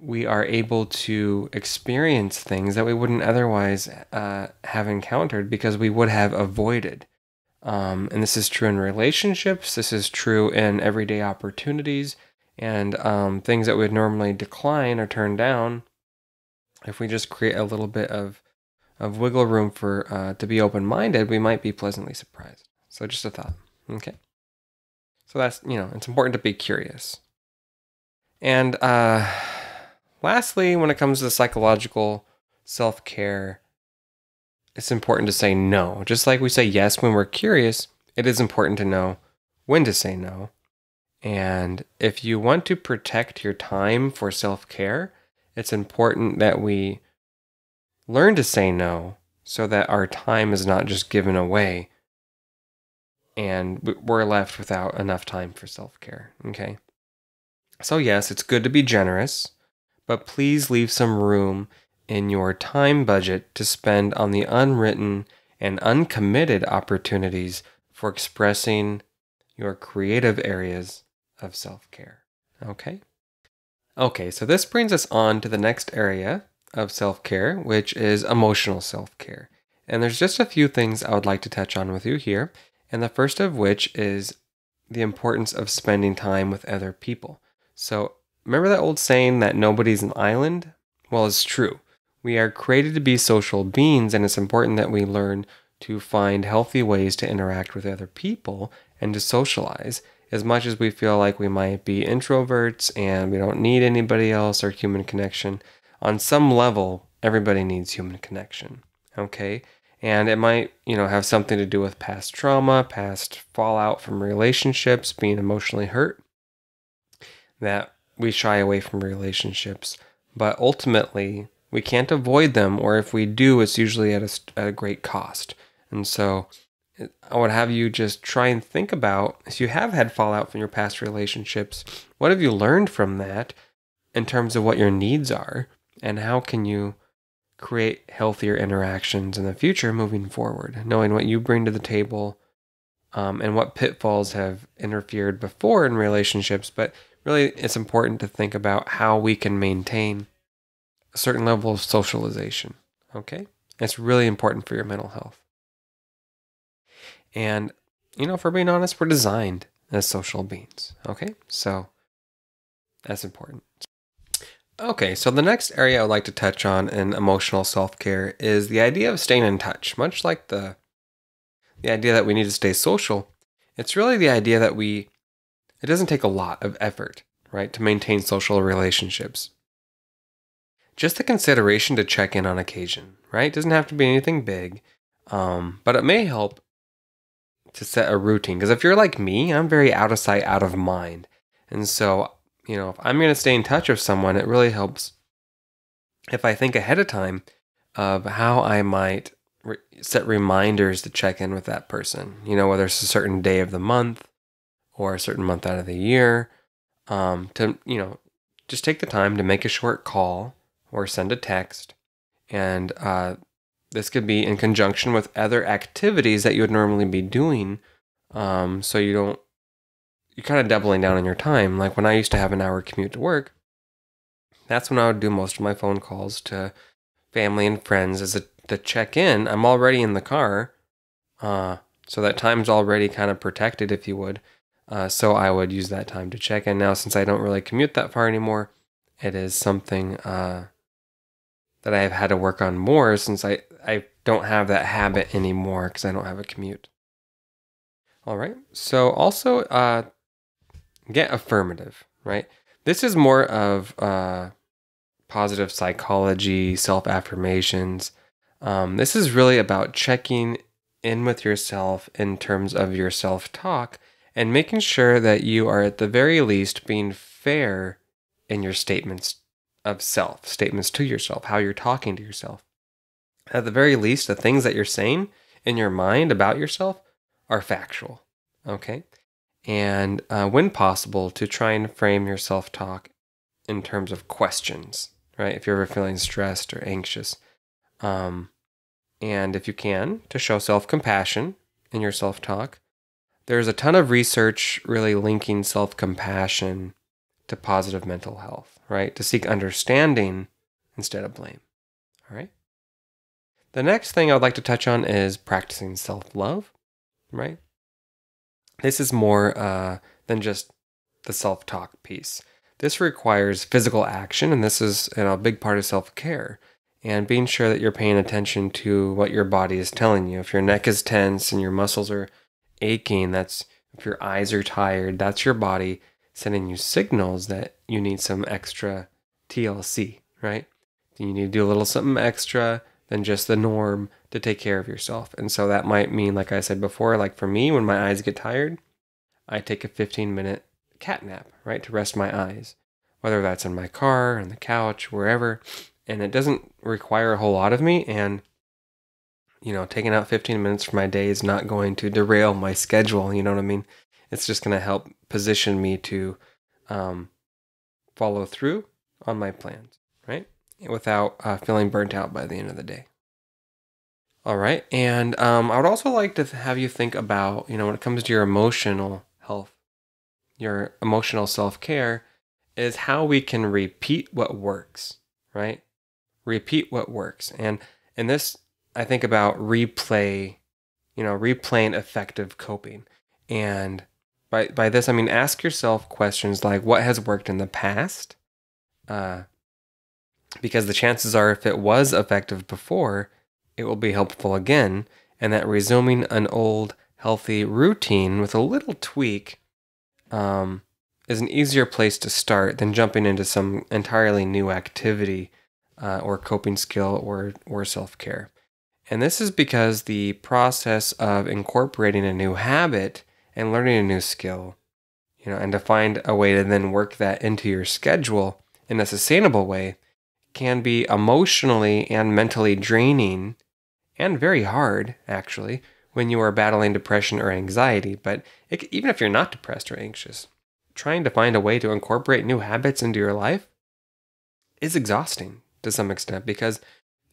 we are able to experience things that we wouldn't otherwise uh, have encountered because we would have avoided Um, and this is true in relationships, this is true in everyday opportunities and um, things that we would normally decline or turn down. If we just create a little bit of, of wiggle room for uh, to be open minded, we might be pleasantly surprised. So, just a thought. Okay. So, that's, you know, it's important to be curious. And uh, lastly, when it comes to psychological self care, it's important to say no. Just like we say yes when we're curious, it is important to know when to say no. And if you want to protect your time for self care, it's important that we learn to say no so that our time is not just given away and we're left without enough time for self care. Okay. So, yes, it's good to be generous, but please leave some room in your time budget to spend on the unwritten and uncommitted opportunities for expressing your creative areas of self care. Okay? Okay, so this brings us on to the next area of self care, which is emotional self care. And there's just a few things I would like to touch on with you here. And the first of which is the importance of spending time with other people. So, remember that old saying that nobody's an island? Well, it's true. We are created to be social beings, and it's important that we learn to find healthy ways to interact with other people and to socialize. As much as we feel like we might be introverts and we don't need anybody else or human connection, on some level, everybody needs human connection. Okay? And it might, you know, have something to do with past trauma, past fallout from relationships, being emotionally hurt, that we shy away from relationships. But ultimately, we can't avoid them, or if we do, it's usually at a, at a great cost. And so I would have you just try and think about if you have had fallout from your past relationships, what have you learned from that in terms of what your needs are, and how can you create healthier interactions in the future moving forward, knowing what you bring to the table um, and what pitfalls have interfered before in relationships. But really, it's important to think about how we can maintain a certain level of socialization. Okay? It's really important for your mental health. And, you know, for being honest, we're designed as social beings. Okay? So that's important. Okay, so the next area I would like to touch on in emotional self care is the idea of staying in touch. Much like the the idea that we need to stay social, it's really the idea that we it doesn't take a lot of effort, right, to maintain social relationships just the consideration to check in on occasion, right? It doesn't have to be anything big, um, but it may help to set a routine. Because if you're like me, I'm very out of sight, out of mind. And so, you know, if I'm going to stay in touch with someone, it really helps if I think ahead of time of how I might re- set reminders to check in with that person. You know, whether it's a certain day of the month or a certain month out of the year, um, to, you know, just take the time to make a short call or send a text. And uh, this could be in conjunction with other activities that you would normally be doing. Um, so you don't, you're kind of doubling down on your time. Like when I used to have an hour commute to work, that's when I would do most of my phone calls to family and friends as a to check in. I'm already in the car, uh, so that time's already kind of protected, if you would. Uh, so I would use that time to check in. Now, since I don't really commute that far anymore, it is something uh, that I've had to work on more since I, I don't have that habit anymore because I don't have a commute. All right. So also uh, get affirmative, right? This is more of uh, positive psychology, self affirmations. Um, this is really about checking in with yourself in terms of your self talk and making sure that you are at the very least being fair in your statements of self, statements to yourself, how you're talking to yourself. At the very least, the things that you're saying in your mind about yourself are factual. Okay. And uh, when possible, to try and frame your self talk in terms of questions, right? If you're ever feeling stressed or anxious. Um, and if you can, to show self compassion in your self talk. There's a ton of research really linking self compassion to positive mental health, right? To seek understanding instead of blame. All right. The next thing I would like to touch on is practicing self love. right? This is more uh, than just the self talk piece. This requires physical action, and this is you know, a big part of self care. And being sure that you're paying attention to what your body is telling you. If your neck is tense and your muscles are aching, that's if your eyes are tired, that's your body sending you signals that you need some extra TLC, right? You need to do a little something extra than just the norm to take care of yourself. And so that might mean, like I said before, like for me, when my eyes get tired, I take a 15 minute cat nap, right, to rest my eyes, whether that's in my car, on the couch, wherever. And it doesn't require a whole lot of me. And, you know, taking out 15 minutes from my day is not going to derail my schedule. You know what I mean? It's just going to help position me to um, follow through on my plans, right? Without uh, feeling burnt out by the end of the day. All right. And um, I would also like to have you think about, you know, when it comes to your emotional health, your emotional self care, is how we can repeat what works, right? Repeat what works. And in this, I think about replay, you know, replaying effective coping. And by, by this, I mean, ask yourself questions like what has worked in the past? Uh, because the chances are, if it was effective before, it will be helpful again, and that resuming an old healthy routine with a little tweak um, is an easier place to start than jumping into some entirely new activity uh, or coping skill or, or self care. And this is because the process of incorporating a new habit and learning a new skill, you know, and to find a way to then work that into your schedule in a sustainable way can be emotionally and mentally draining and very hard, actually, when you are battling depression or anxiety. But it, even if you're not depressed or anxious, trying to find a way to incorporate new habits into your life is exhausting to some extent because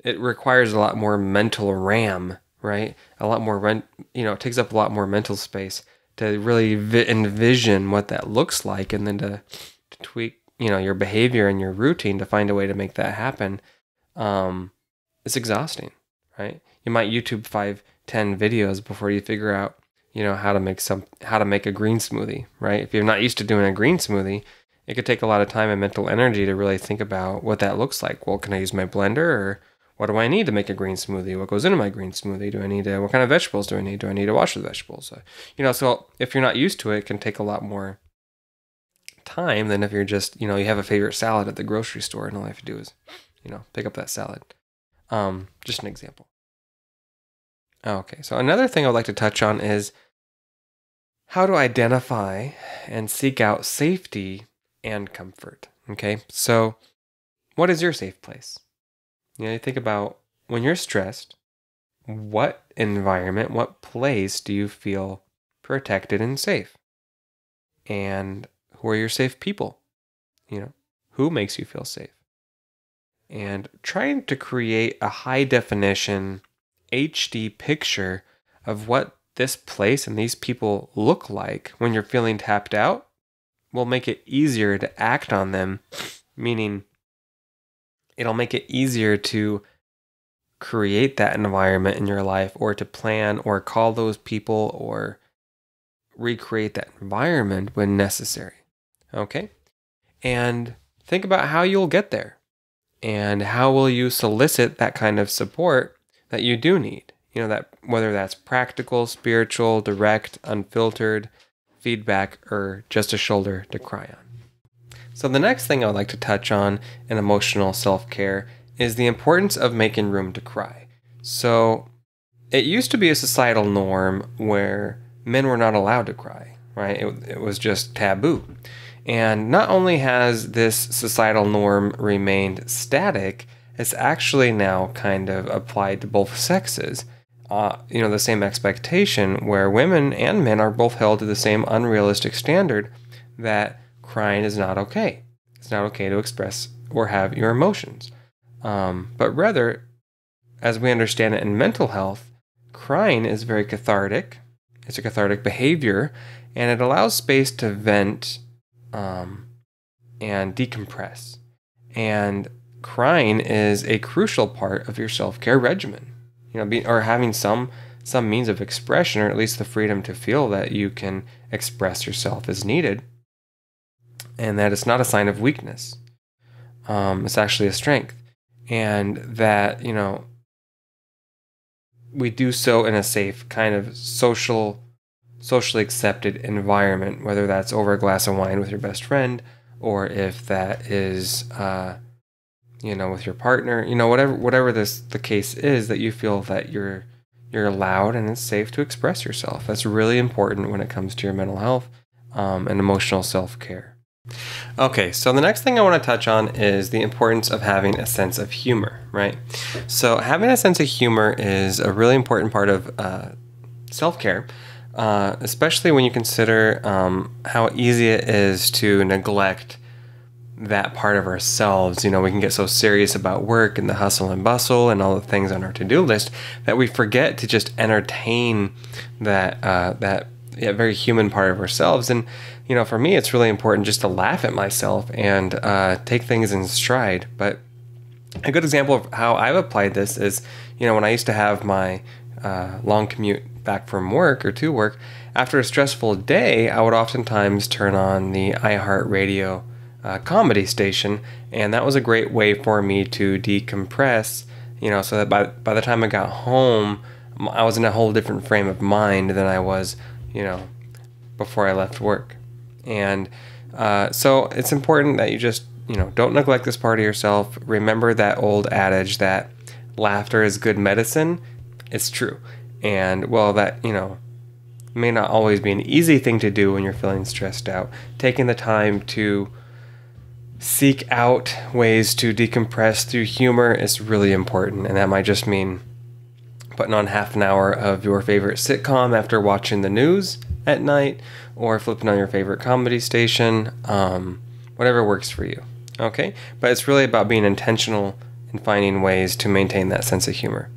it requires a lot more mental RAM, right? A lot more, rent, you know, it takes up a lot more mental space to really vi- envision what that looks like and then to, to tweak you know your behavior and your routine to find a way to make that happen um, it's exhausting right you might youtube five ten videos before you figure out you know how to make some how to make a green smoothie right? If you're not used to doing a green smoothie it could take a lot of time and mental energy to really think about what that looks like. Well can i use my blender or what do i need to make a green smoothie? What goes into my green smoothie? Do i need to what kind of vegetables do i need? Do i need to wash the vegetables? Uh, you know so if you're not used to it it can take a lot more time than if you're just, you know, you have a favorite salad at the grocery store and all you have to do is, you know, pick up that salad. Um, just an example. Oh, okay, so another thing I'd like to touch on is how to identify and seek out safety and comfort. Okay, so what is your safe place? You know, you think about when you're stressed, what environment, what place do you feel protected and safe? And who are your safe people? You know, who makes you feel safe? And trying to create a high definition HD picture of what this place and these people look like when you're feeling tapped out will make it easier to act on them, meaning it'll make it easier to create that environment in your life or to plan or call those people or recreate that environment when necessary. Okay? And think about how you'll get there and how will you solicit that kind of support that you do need. You know, that whether that's practical, spiritual, direct, unfiltered feedback, or just a shoulder to cry on. So, the next thing I would like to touch on in emotional self care is the importance of making room to cry. So, it used to be a societal norm where men were not allowed to cry, right? It, it was just taboo. And not only has this societal norm remained static, it's actually now kind of applied to both sexes. Uh, you know, the same expectation where women and men are both held to the same unrealistic standard that crying is not okay. It's not okay to express or have your emotions. Um, but rather, as we understand it in mental health, crying is very cathartic. It's a cathartic behavior, and it allows space to vent um, and decompress. And crying is a crucial part of your self care regimen. You know, be, or having some some means of expression, or at least the freedom to feel that you can express yourself as needed, and that it's not a sign of weakness. Um, it's actually a strength, and that you know we do so in a safe kind of social socially accepted environment whether that's over a glass of wine with your best friend or if that is uh, you know with your partner you know whatever whatever this the case is that you feel that you're you're allowed and it's safe to express yourself that's really important when it comes to your mental health um, and emotional self-care Okay, so the next thing I want to touch on is the importance of having a sense of humor, right? So, having a sense of humor is a really important part of uh, self care, uh, especially when you consider um, how easy it is to neglect that part of ourselves. You know, we can get so serious about work and the hustle and bustle and all the things on our to do list that we forget to just entertain that, uh, that yeah, very human part of ourselves. And you know, for me, it's really important just to laugh at myself and uh, take things in stride. But a good example of how I've applied this is, you know, when I used to have my uh, long commute back from work or to work, after a stressful day, I would oftentimes turn on the iHeartRadio uh, comedy station, and that was a great way for me to decompress. You know, so that by by the time I got home, I was in a whole different frame of mind than I was, you know, before I left work. And uh, so it's important that you just, you know, don't neglect this part of yourself. Remember that old adage that laughter is good medicine. It's true. And well, that, you know, may not always be an easy thing to do when you're feeling stressed out. Taking the time to seek out ways to decompress through humor is really important. And that might just mean putting on half an hour of your favorite sitcom after watching the news at night or flipping on your favorite comedy station, um, whatever works for you. Okay? But it's really about being intentional and finding ways to maintain that sense of humor.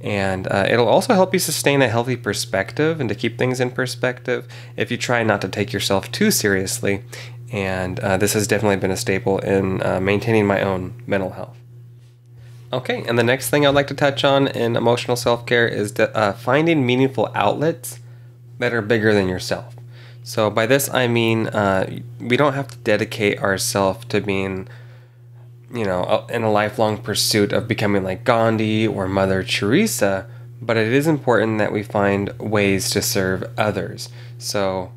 And uh, it'll also help you sustain a healthy perspective and to keep things in perspective if you try not to take yourself too seriously. And uh, this has definitely been a staple in uh, maintaining my own mental health. Okay, and the next thing I'd like to touch on in emotional self care is de- uh, finding meaningful outlets that are bigger than yourself. So by this I mean uh, we don't have to dedicate ourselves to being, you know, in a lifelong pursuit of becoming like Gandhi or Mother Teresa, but it is important that we find ways to serve others. So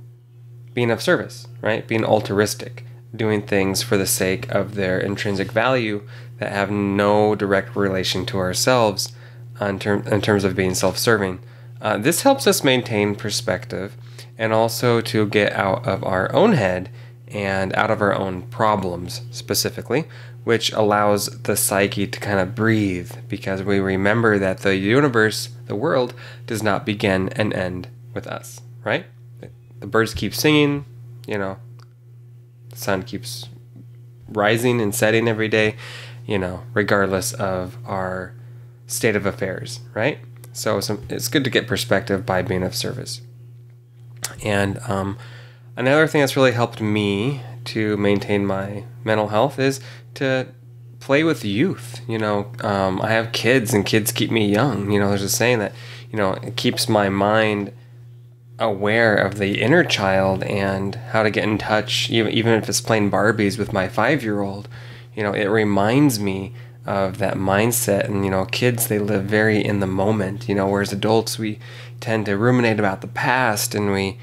being of service, right? Being altruistic, doing things for the sake of their intrinsic value that have no direct relation to ourselves in, term, in terms of being self serving. Uh, this helps us maintain perspective and also to get out of our own head and out of our own problems specifically, which allows the psyche to kind of breathe because we remember that the universe, the world, does not begin and end with us, right? The birds keep singing, you know, the sun keeps rising and setting every day, you know, regardless of our state of affairs, right? So it's good to get perspective by being of service. And um, another thing that's really helped me to maintain my mental health is to play with youth. You know, um, I have kids, and kids keep me young. You know, there's a saying that you know it keeps my mind aware of the inner child and how to get in touch, even even if it's playing Barbies with my five year old. You know, it reminds me of that mindset and you know kids they live very in the moment you know whereas adults we tend to ruminate about the past and we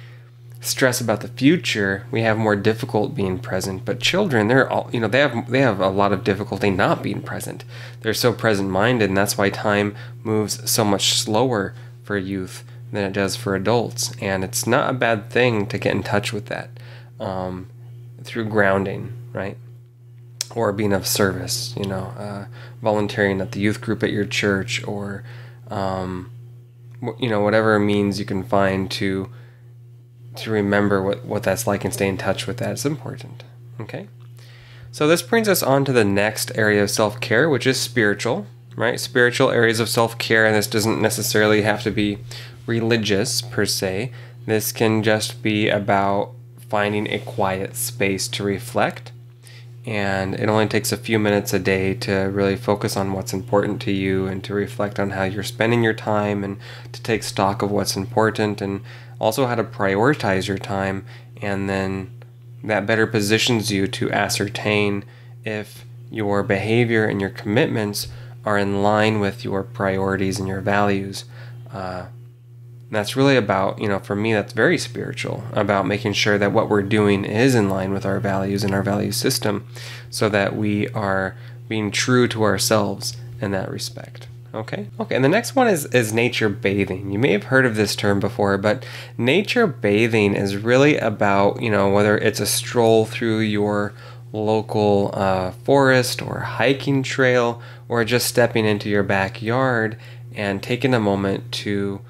stress about the future we have more difficult being present but children they're all you know they have they have a lot of difficulty not being present they're so present minded and that's why time moves so much slower for youth than it does for adults and it's not a bad thing to get in touch with that um, through grounding right or being of service, you know, uh, volunteering at the youth group at your church or, um, you know, whatever means you can find to to remember what, what that's like and stay in touch with that is important. Okay. So this brings us on to the next area of self-care, which is spiritual, right? Spiritual areas of self-care, and this doesn't necessarily have to be religious per se. This can just be about finding a quiet space to reflect And it only takes a few minutes a day to really focus on what's important to you and to reflect on how you're spending your time and to take stock of what's important and also how to prioritize your time. And then that better positions you to ascertain if your behavior and your commitments are in line with your priorities and your values. Uh, that's really about, you know, for me, that's very spiritual, about making sure that what we're doing is in line with our values and our value system so that we are being true to ourselves in that respect. Okay. Okay. And the next one is, is nature bathing. You may have heard of this term before, but nature bathing is really about, you know, whether it's a stroll through your local uh, forest or hiking trail or just stepping into your backyard and taking a moment to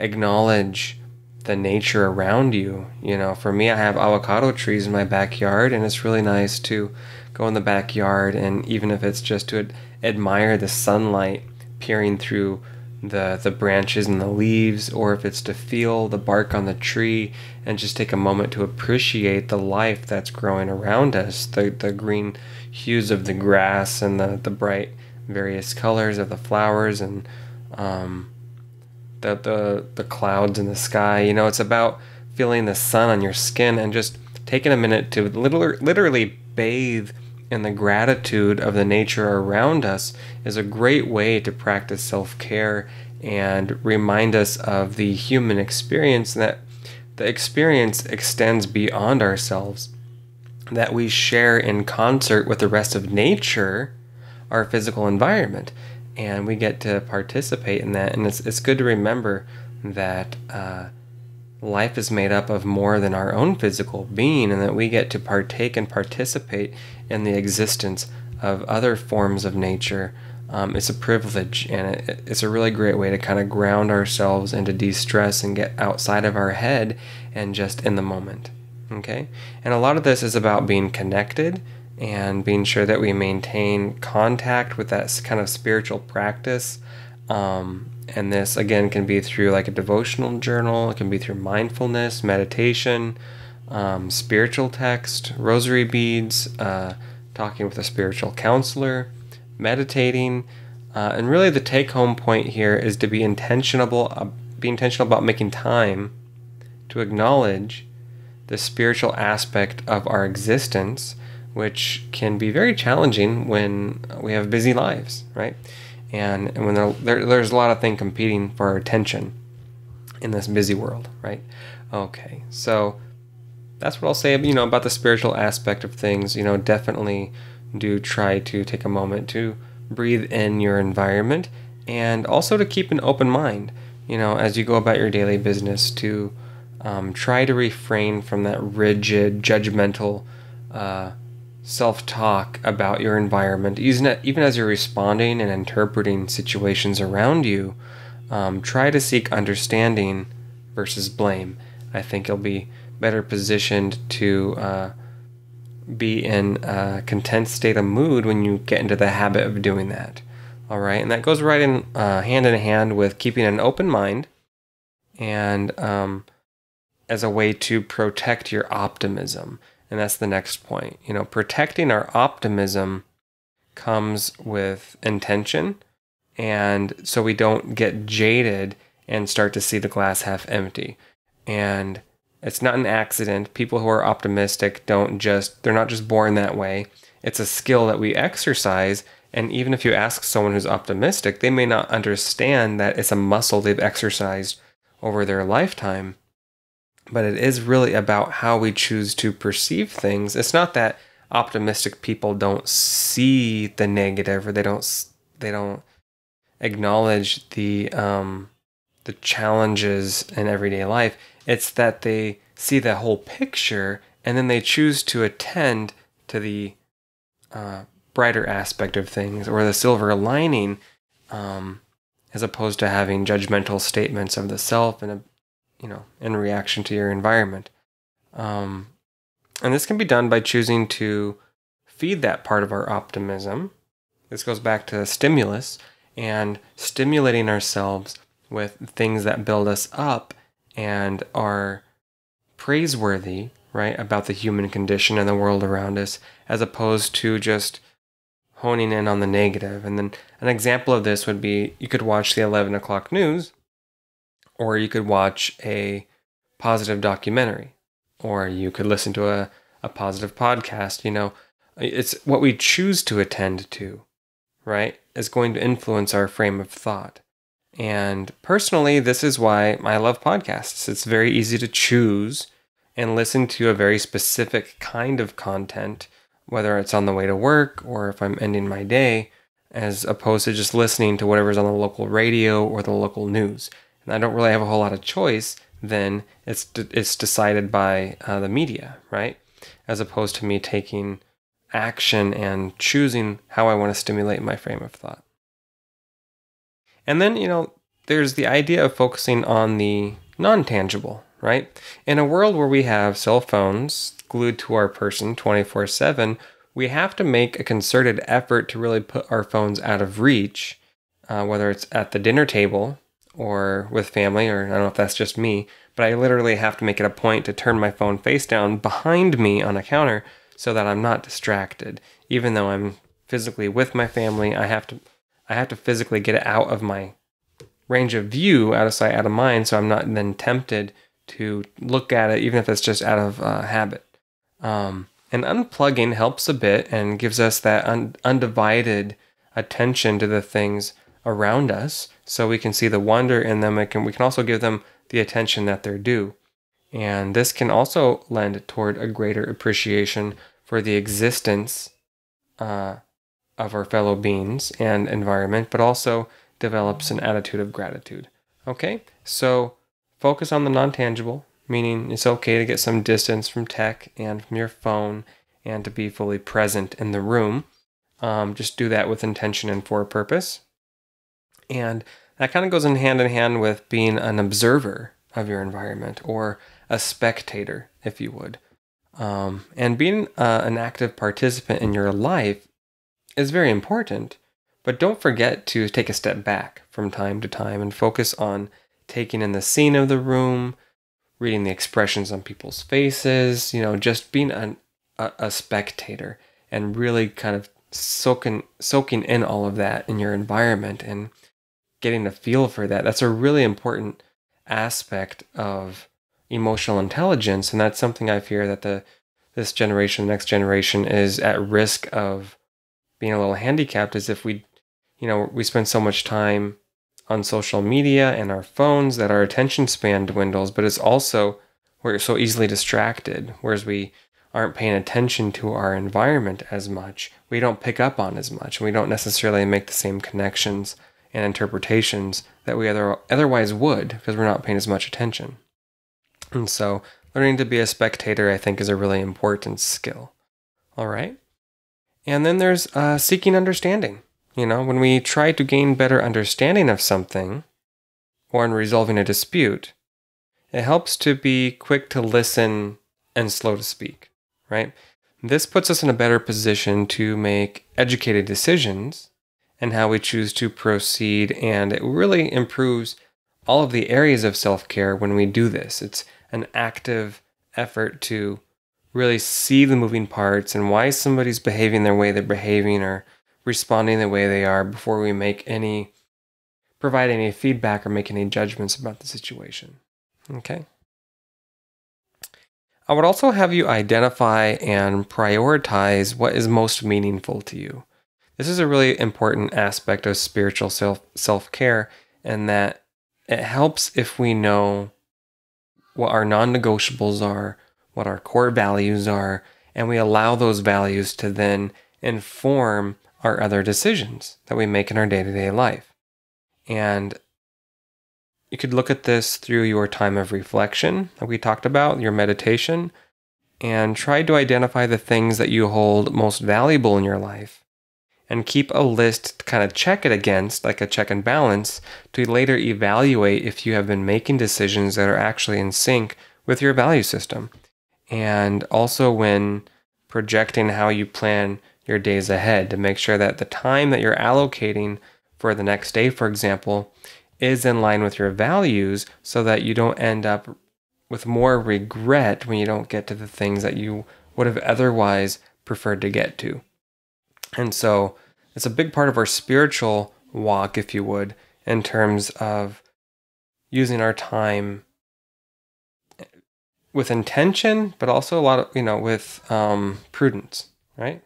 acknowledge the nature around you. You know, for me, I have avocado trees in my backyard, and it's really nice to go in the backyard and even if it's just to admire the sunlight peering through the the branches and the leaves or if it's to feel the bark on the tree and just take a moment to appreciate the life that's growing around us the the green hues of the grass and the the bright various colors of the flowers and um, the, the the clouds in the sky. You know, it's about feeling the sun on your skin and just taking a minute to literally, literally bathe in the gratitude of the nature around us is a great way to practice self-care and remind us of the human experience that the experience extends beyond ourselves that we share in concert with the rest of nature our physical environment and we get to participate in that. And it's it's good to remember that uh, life is made up of more than our own physical being, and that we get to partake and participate in the existence of other forms of nature. Um, it's a privilege, and it, it's a really great way to kind of ground ourselves and to de-stress and get outside of our head and just in the moment. Okay, and a lot of this is about being connected and being sure that we maintain contact with that kind of spiritual practice. Um, and this again can be through like a devotional journal, it can be through mindfulness, meditation, um, spiritual text, rosary beads, uh, talking with a spiritual counselor, meditating. Uh, and really, the take home point here is to be intentional, uh, be intentional about making time to acknowledge the spiritual aspect of our existence which can be very challenging when we have busy lives, right? And, and when there, there, there's a lot of things competing for our attention in this busy world, right? Okay, so that's what I'll say, you know, about the spiritual aspect of things. You know, definitely do try to take a moment to breathe in your environment and also to keep an open mind, you know, as you go about your daily business to um, try to refrain from that rigid, judgmental, uh, self talk about your environment, even as you're responding and interpreting situations around you, um, try to seek understanding versus blame. I think you'll be better positioned to uh, be in a content state of mood when you get into the habit of doing that. All right, and that goes right in uh, hand in hand with keeping an open mind and um, as a way to protect your optimism. And that's the next point. You know, protecting our optimism comes with intention. And so we don't get jaded and start to see the glass half empty. And it's not an accident. People who are optimistic don't just, they're not just born that way. It's a skill that we exercise. And even if you ask someone who's optimistic, they may not understand that it's a muscle they've exercised over their lifetime but it is really about how we choose to perceive things. It's not that optimistic people don't see the negative or they don't they don't acknowledge the um, the challenges in everyday life. It's that they see the whole picture and then they choose to attend to the uh, brighter aspect of things or the silver lining, um, as opposed to having judgmental statements of the self and you know, in reaction to your environment. Um, and this can be done by choosing to feed that part of our optimism. This goes back to stimulus and stimulating ourselves with things that build us up and are praiseworthy right, about the human condition and the world around us, as opposed to just honing in on the negative. And then an example of this would be you could watch the 11 o'clock news, or you could watch a positive documentary, or you could listen to a, a positive podcast. You know, it's what we choose to attend to, right, is going to influence our frame of thought. And personally, this is why I love podcasts. It's very easy to choose and listen to a very specific kind of content, whether it's on the way to work or if I'm ending my day, as opposed to just listening to whatever's on the local radio or the local news. And I don't really have a whole lot of choice. Then it's it's decided by uh, the media, right? As opposed to me taking action and choosing how I want to stimulate my frame of thought. And then, you know, there's the idea of focusing on the non tangible, right? In a world where we have cell phones glued to our person 24 7, we have to make a concerted effort to really put our phones out of reach, uh, whether it's at the dinner table or with family, or I don't know if that's just me, but I literally have to make it a point to turn my phone face down behind me on a counter so that I'm not distracted. Even though I'm physically with my family, I have to I have to physically get it out of my range of view, out of sight, out of mind, so I'm not then tempted to look at it, even if it's just out of uh, habit. Um, and unplugging helps a bit and gives us that un- undivided attention to the things around us, so we can see the wonder in them. and can, we can also give them the attention that they're due. And this can also lend toward a greater appreciation for the existence uh, of our fellow beings and environment, but also develops an attitude of gratitude. Okay, so focus on the non tangible, meaning it's okay to get some distance from tech and from your phone and to be fully present in the room. Um, just do that with intention and for a purpose. And that kind of goes in hand in hand with being an observer of your environment or a spectator, if you would. Um, and being uh, an active participant in your life is very important, but don't forget to take a step back from time to time and focus on taking in the scene of the room, reading the expressions on people's faces, you know, just being an, a, a spectator and really kind of soaking soaking in all of that in your environment and getting a feel for that. That's a really important aspect of emotional intelligence, and that's something I fear that the this generation, next generation, is at risk of being a little handicapped is if we, you know, we spend so much time on social media and our phones that our attention span dwindles, but it's also we're so easily distracted, whereas we aren't paying attention to our environment as much. We don't pick up on as much. And we don't necessarily make the same connections and interpretations that we other, otherwise would because we're not paying as much attention. And so, learning to be a spectator, I think, is a really important skill. All right. And then there's uh, seeking understanding. You know, when we try to gain better understanding of something or in resolving a dispute, it helps to be quick to listen and slow to speak, right? This puts us in a better position to make educated decisions and how we choose to proceed, and it really improves all of the areas of self care when we do this. It's an active effort to really see the moving parts and why somebody's behaving the way they're behaving or responding the way they are before we make any provide any feedback or make any judgments about the situation. Okay. I would also have you identify and prioritize what is most meaningful to you. This is a really important aspect of spiritual self self-care and that it helps if we know what our non-negotiables are, what our core values are, and we allow those values to then inform our other decisions that we make in our day to day life. And you could look at this through your time of reflection, that we talked about, your meditation, and try to identify the things that you hold most valuable in your life. And keep a list to kind of check it against, like a check and balance, to later evaluate if you have been making decisions that are actually in sync with your value system and also when projecting how you plan your days ahead to make sure that the time that you're allocating for the next day, for example, is in line with your values so that you don't end up with more regret when you don't get to the things that you would have otherwise preferred to get to. And so it's a big part of our spiritual walk, if you would, in terms of using our time with intention, but also a lot of, you know, with um, prudence, right?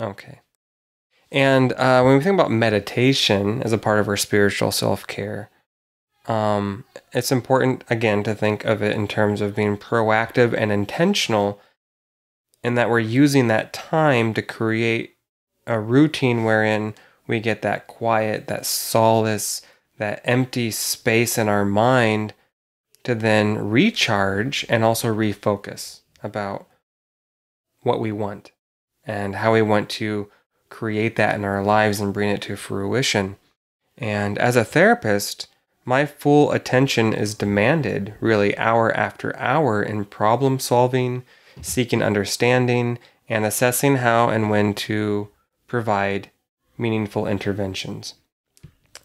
Okay. And uh, when we think about meditation as a part of our spiritual self care, um, it's important, again, to think of it in terms of being proactive and intentional, in that we're using that time to create a routine wherein we get that quiet, that solace, that empty space in our mind to then recharge and also refocus about what we want and how we want to create that in our lives and bring it to fruition. And as a therapist, my full attention is demanded really hour after hour in problem solving, seeking understanding, and assessing how and when to provide meaningful interventions.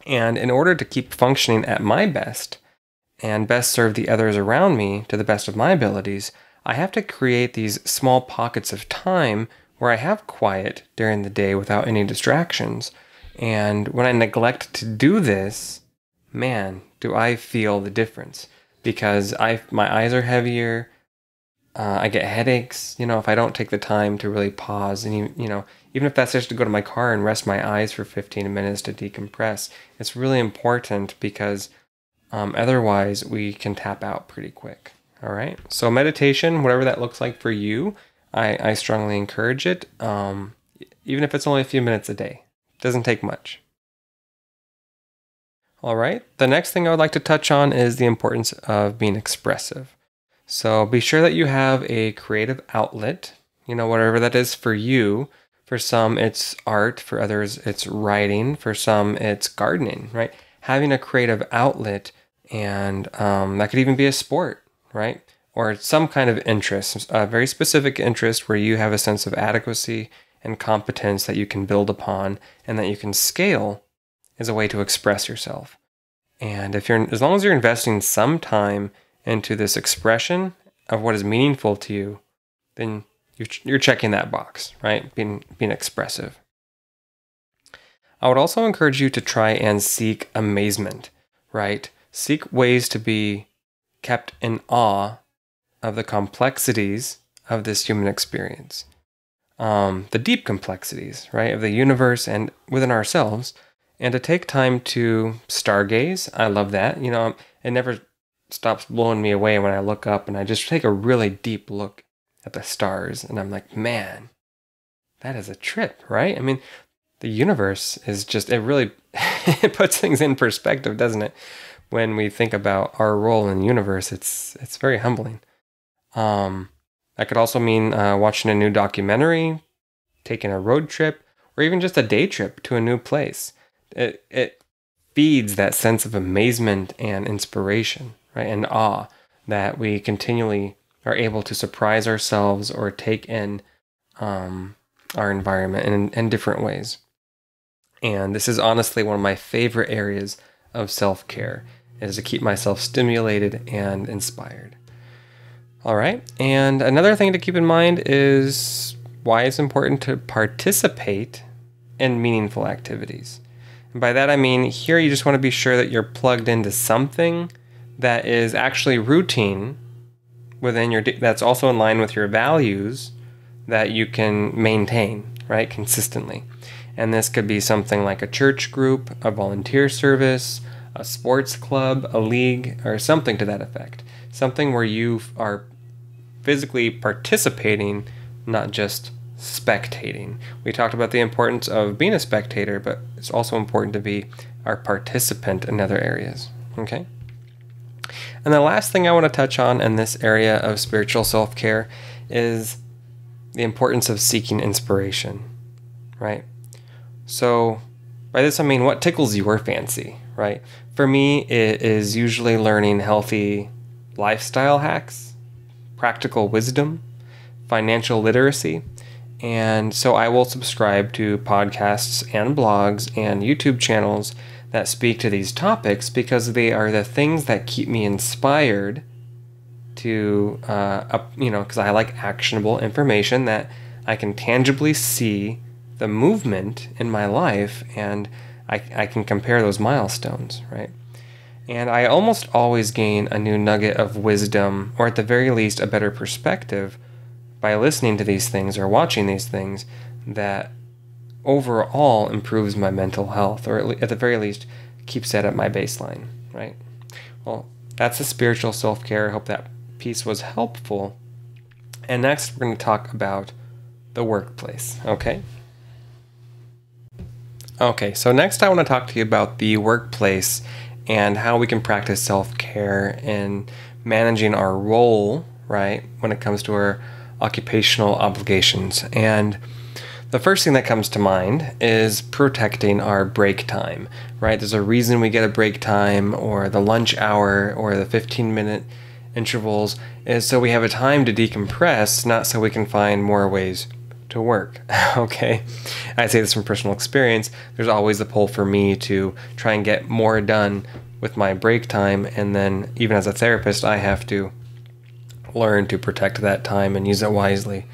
And in order to keep functioning at my best and best serve the others around me to the best of my abilities, I have to create these small pockets of time where I have quiet during the day without any distractions. And when I neglect to do this, man, do I feel the difference because I my eyes are heavier. Uh, I get headaches, you know, if I don't take the time to really pause and you, you know, even if that's just to go to my car and rest my eyes for 15 minutes to decompress, it's really important because um, otherwise we can tap out pretty quick. All right. So, meditation, whatever that looks like for you, I, I strongly encourage it, um, even if it's only a few minutes a day. It doesn't take much. All right. The next thing I would like to touch on is the importance of being expressive. So, be sure that you have a creative outlet, you know, whatever that is for you for some, it's art. For others, it's writing. For some, it's gardening, right? Having a creative outlet, and um, that could even be a sport, right? Or some kind of interest, a very specific interest where you have a sense of adequacy and competence that you can build upon and that you can scale is a way to express yourself. And if you're, as long as you're investing some time into this expression of what is meaningful to you, then you're you're checking that box, right? Being, being expressive. I would also encourage you to try and seek amazement, right? Seek ways to be kept in awe of the complexities of this human experience. Um, the deep complexities, right, of the universe and within ourselves, and to take time to stargaze. I love that. You know, it never stops blowing me away when I look up and I just take a really deep look at the stars, and I'm like, man, that is a trip, right? I mean, the universe is just it really it puts things in perspective, doesn't it? When we think about our role in the universe, it's it's very humbling. Um, that could also mean uh, watching a new documentary, taking a road trip, or even just a day trip to a new place. It it feeds that sense of amazement and inspiration, right, and awe that we continually are able to surprise ourselves or take in um, our environment in, in different ways. And this is honestly one of my favorite areas of self care is to keep myself stimulated and inspired. All right. And another thing to keep in mind is why it's important to participate in meaningful activities. And by that I mean here you just want to be sure that you're plugged into something that is actually routine within your that's also in line with your values that you can maintain right consistently. And this could be something like a church group a volunteer service a sports club a league or something to that effect. Something where you are physically participating not just spectating. We talked about the importance of being a spectator but it's also important to be our participant in other areas okay and the last thing I want to touch on in this area of spiritual self care is the importance of seeking inspiration, right? So, by this I mean what tickles your fancy, right? For me, it is usually learning healthy lifestyle hacks, practical wisdom, financial literacy. And so I will subscribe to podcasts and blogs and YouTube channels that speak to these topics because they are the things that keep me inspired to, uh, up, you know, because I like actionable information that I can tangibly see the movement in my life and I, I can compare those milestones, right? And I almost always gain a new nugget of wisdom, or at the very least, a better perspective by listening to these things or watching these things that overall improves my mental health, or at the very least, keeps that at my baseline, right? Well, that's the spiritual self care. I hope that piece was helpful. And next, we're going to talk about the workplace, okay? Okay, so next, I want to talk to you about the workplace and how we can practice self care in managing our role, right, when it comes to our occupational obligations. And the first thing that comes to mind is protecting our break time, right? There's a reason we get a break time or the lunch hour or the 15 minute intervals is so we have a time to decompress, not so we can find more ways to work. okay. I say this from personal experience. There's always a pull for me to try and get more done with my break time. And then, even as a therapist, I have to learn to protect that time and use it wisely.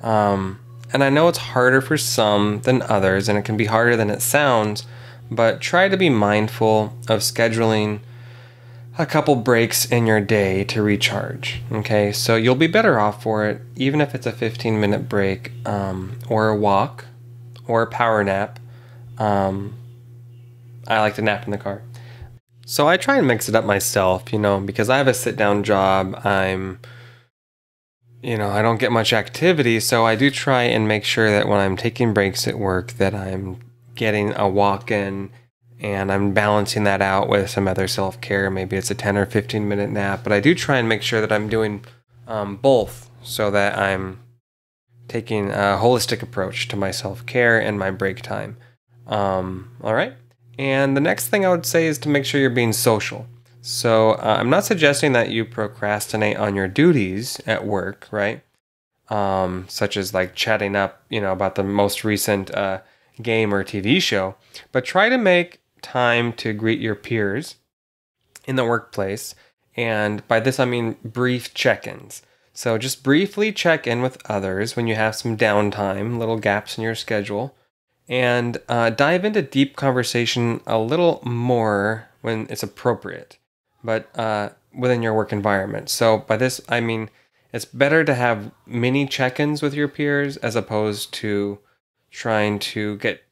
Um, and I know it's harder for some than others, and it can be harder than it sounds, but try to be mindful of scheduling a couple breaks in your day to recharge. Okay, so you'll be better off for it, even if it's a 15 minute break, um, or a walk, or a power nap. Um, I like to nap in the car. So I try and mix it up myself, you know, because I have a sit down job. I'm, you know, I don't get much activity, so I do try and make sure that when I'm taking breaks at work, that I'm getting a walk in and I'm balancing that out with some other self care. Maybe it's a 10 or 15 minute nap, but I do try and make sure that I'm doing um, both so that I'm taking a holistic approach to my self care and my break time. Um, all right. And the next thing I would say is to make sure you're being social. So uh, I'm not suggesting that you procrastinate on your duties at work, right? Um, such as like chatting up, you know, about the most recent uh, game or TV show, but try to make time to greet your peers in the workplace. And by this, I mean brief check ins. So just briefly check in with others when you have some downtime, little gaps in your schedule, and uh, dive into deep conversation a little more when it's appropriate, but uh, within your work environment. So by this, I mean it's better to have mini check ins with your peers as opposed to trying to get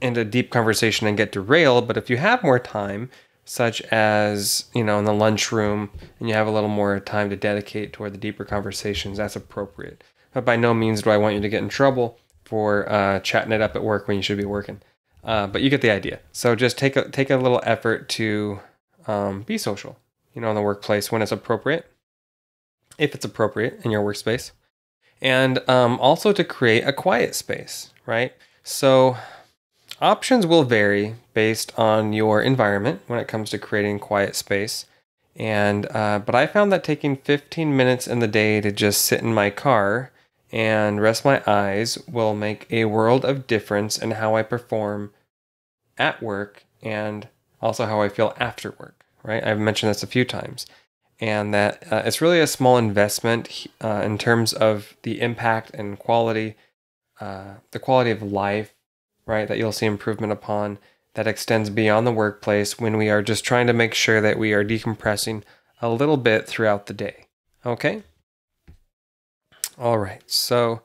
into deep conversation and get derailed. But if you have more time, such as you know in the lunchroom, and you have a little more time to dedicate toward the deeper conversations, that's appropriate. But by no means do I want you to get in trouble for uh, chatting it up at work when you should be working. Uh, but you get the idea. So just take a take a little effort to um, be social, you know, in the workplace when it's appropriate, if it's appropriate in your workspace, and um, also to create a quiet space, right? So Options will vary based on your environment when it comes to creating quiet space. And uh, but I found that taking 15 minutes in the day to just sit in my car and rest my eyes will make a world of difference in how I perform at work and also how I feel after work. Right? I've mentioned this a few times, and that uh, it's really a small investment uh, in terms of the impact and quality, uh, the quality of life right, that you'll see improvement upon that extends beyond the workplace when we are just trying to make sure that we are decompressing a little bit throughout the day. Okay? All right. So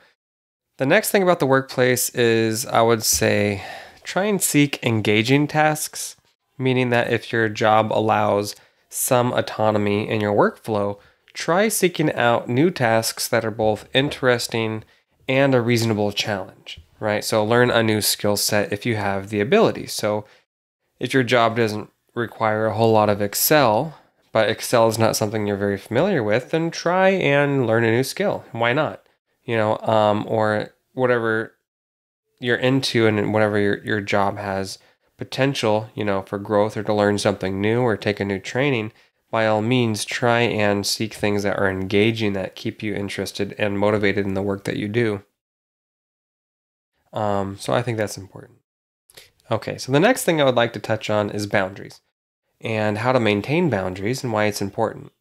the next thing about the workplace is I would say try and seek engaging tasks, meaning that if your job allows some autonomy in your workflow, try seeking out new tasks that are both interesting and a reasonable challenge right? So learn a new skill set if you have the ability. So if your job doesn't require a whole lot of Excel, but Excel is not something you're very familiar with, then try and learn a new skill. Why not? You know, um, or whatever you're into and whatever your, your job has potential, you know, for growth or to learn something new or take a new training, by all means try and seek things that are engaging that keep you interested and motivated in the work that you do. Um, so I think that's important. Okay, so the next thing I would like to touch on is boundaries and how to maintain boundaries and why it's important.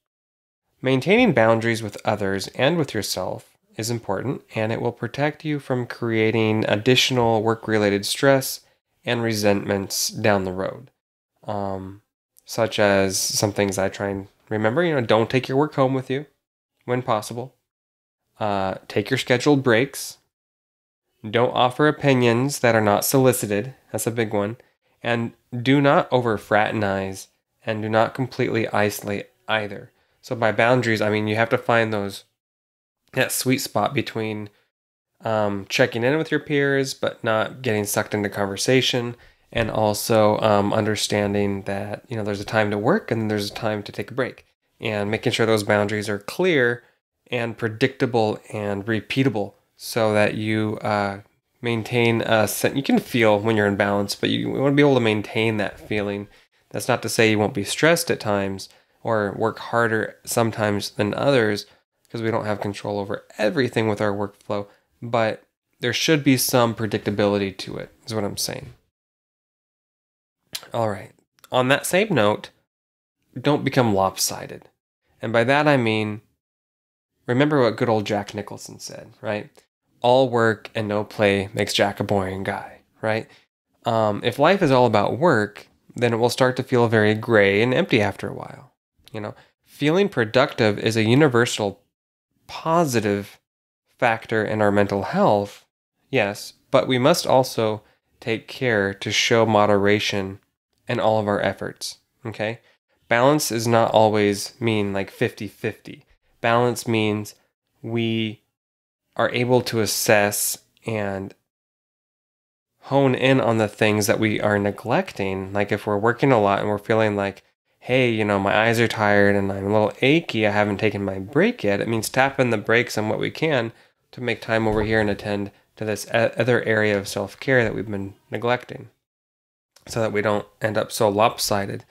Maintaining boundaries with others and with yourself is important, and it will protect you from creating additional work related stress and resentments down the road. Um, such as some things I try and remember, you know, don't take your work home with you when possible. Uh, take your scheduled breaks. Don't offer opinions that are not solicited. That's a big one. And do not over fraternize and do not completely isolate either. So by boundaries, I mean you have to find those that sweet spot between um, checking in with your peers, but not getting sucked into conversation, and also um, understanding that you know there's a time to work and there's a time to take a break, and making sure those boundaries are clear and predictable and repeatable, so that you uh, maintain a sense. You can feel when you're in balance, but you want to be able to maintain that feeling. That's not to say you won't be stressed at times or work harder sometimes than others because we don't have control over everything with our workflow, but there should be some predictability to it, is what I'm saying. All right. On that same note, don't become lopsided. And by that I mean, remember what good old Jack Nicholson said, right? All work and no play makes Jack a boring guy, right? Um, if life is all about work, then it will start to feel very gray and empty after a while. You know, feeling productive is a universal positive factor in our mental health, yes, but we must also take care to show moderation in all of our efforts. Okay? Balance is not always mean like 50 50. Balance means we are able to assess and hone in on the things that we are neglecting. Like if we're working a lot and we're feeling like, hey, you know, my eyes are tired and I'm a little achy, I haven't taken my break yet, it means tapping the brakes on what we can to make time over here and attend to this other area of self care that we've been neglecting so that we don't end up so lopsided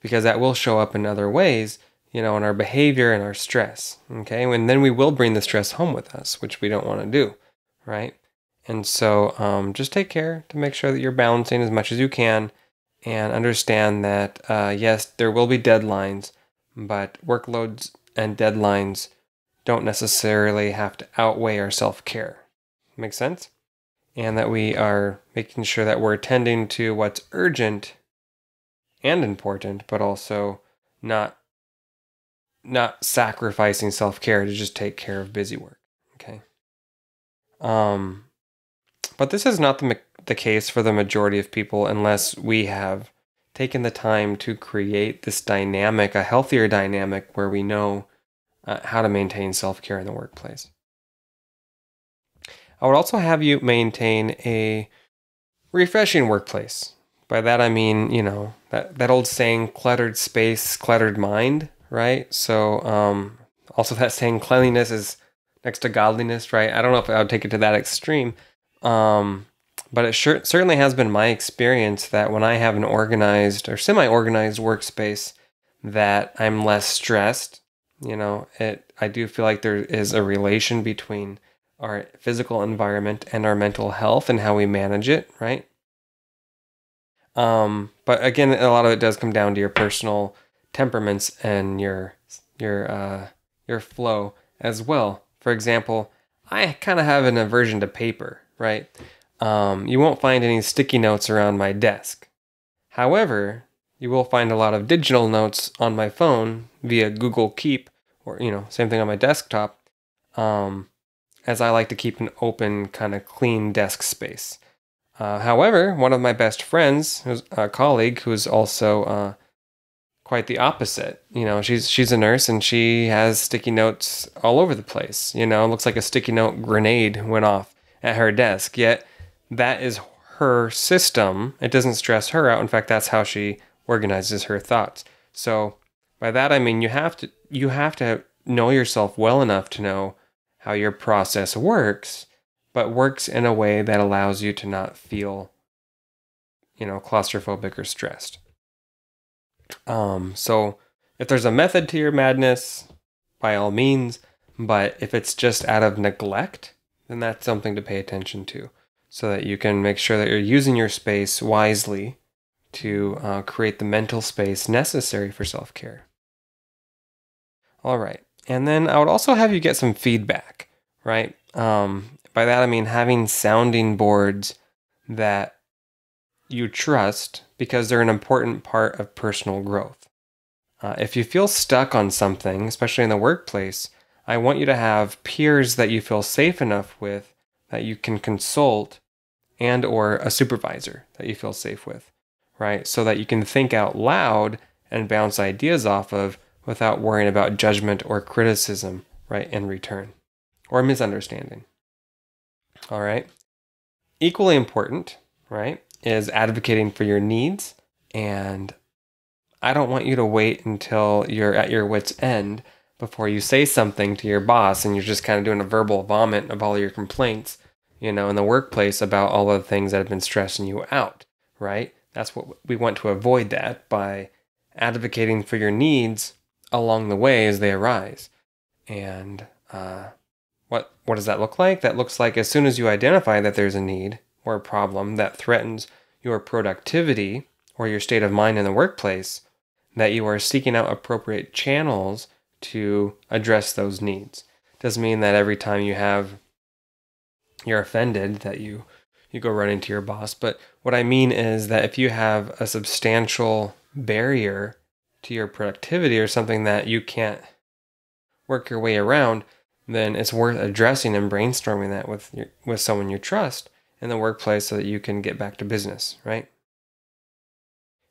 because that will show up in other ways, you know, in our behavior and our stress. Okay. And then we will bring the stress home with us, which we don't want to do. Right. And so um, just take care to make sure that you're balancing as much as you can and understand that, uh, yes, there will be deadlines, but workloads and deadlines don't necessarily have to outweigh our self care. Make sense? and that we are making sure that we're attending to what's urgent and important, but also not not sacrificing self-care to just take care of busy work. Okay. Um, but this is not the the case for the majority of people unless we have taken the time to create this dynamic, a healthier dynamic where we know uh, how to maintain self-care in the workplace. I would also have you maintain a refreshing workplace. By that I mean, you know, that, that old saying, cluttered space, cluttered mind, right? So, um, also that saying, cleanliness is next to godliness, right? I don't know if I would take it to that extreme. Um, but it sure, certainly has been my experience that when I have an organized or semi-organized workspace, that I'm less stressed. You know, it. I do feel like there is a relation between our physical environment and our mental health and how we manage it, right? Um, but again, a lot of it does come down to your personal temperaments and your your uh, your flow as well. For example, I kind of have an aversion to paper, right? Um, you won't find any sticky notes around my desk. However, you will find a lot of digital notes on my phone via Google Keep, or you know, same thing on my desktop. Um, as I like to keep an open, kind of clean desk space. Uh, however, one of my best friends, who's a colleague, who's also uh, quite the opposite. You know, she's she's a nurse and she has sticky notes all over the place. You know, looks like a sticky note grenade went off at her desk. Yet that is her system. It doesn't stress her out. In fact, that's how she organizes her thoughts. So by that I mean you have to you have to know yourself well enough to know how your process works, but works in a way that allows you to not feel, you know, claustrophobic or stressed. Um, so if there's a method to your madness, by all means, but if it's just out of neglect, then that's something to pay attention to so that you can make sure that you're using your space wisely to uh, create the mental space necessary for self care. All right. And then I would also have you get some feedback, right? Um, by that I mean having sounding boards that you trust because they're an important part of personal growth. Uh, if you feel stuck on something, especially in the workplace, I want you to have peers that you feel safe enough with that you can consult and or a supervisor that you feel safe with, right? So that you can think out loud and bounce ideas off of without worrying about judgment or criticism, right, in return or misunderstanding. All right. Equally important, right, is advocating for your needs. And I don't want you to wait until you're at your wits' end before you say something to your boss and you're just kind of doing a verbal vomit of all your complaints, you know, in the workplace about all of the things that have been stressing you out, right? That's what we want to avoid that by advocating for your needs along the way as they arise. And uh, what what does that look like? That looks like as soon as you identify that there's a need or a problem that threatens your productivity or your state of mind in the workplace, that you are seeking out appropriate channels to address those needs. Doesn't mean that every time you have you're offended that you you go running to your boss, but what I mean is that if you have a substantial barrier to your productivity or something that you can't work your way around, then it's worth addressing and brainstorming that with your, with someone you trust in the workplace so that you can get back to business, right?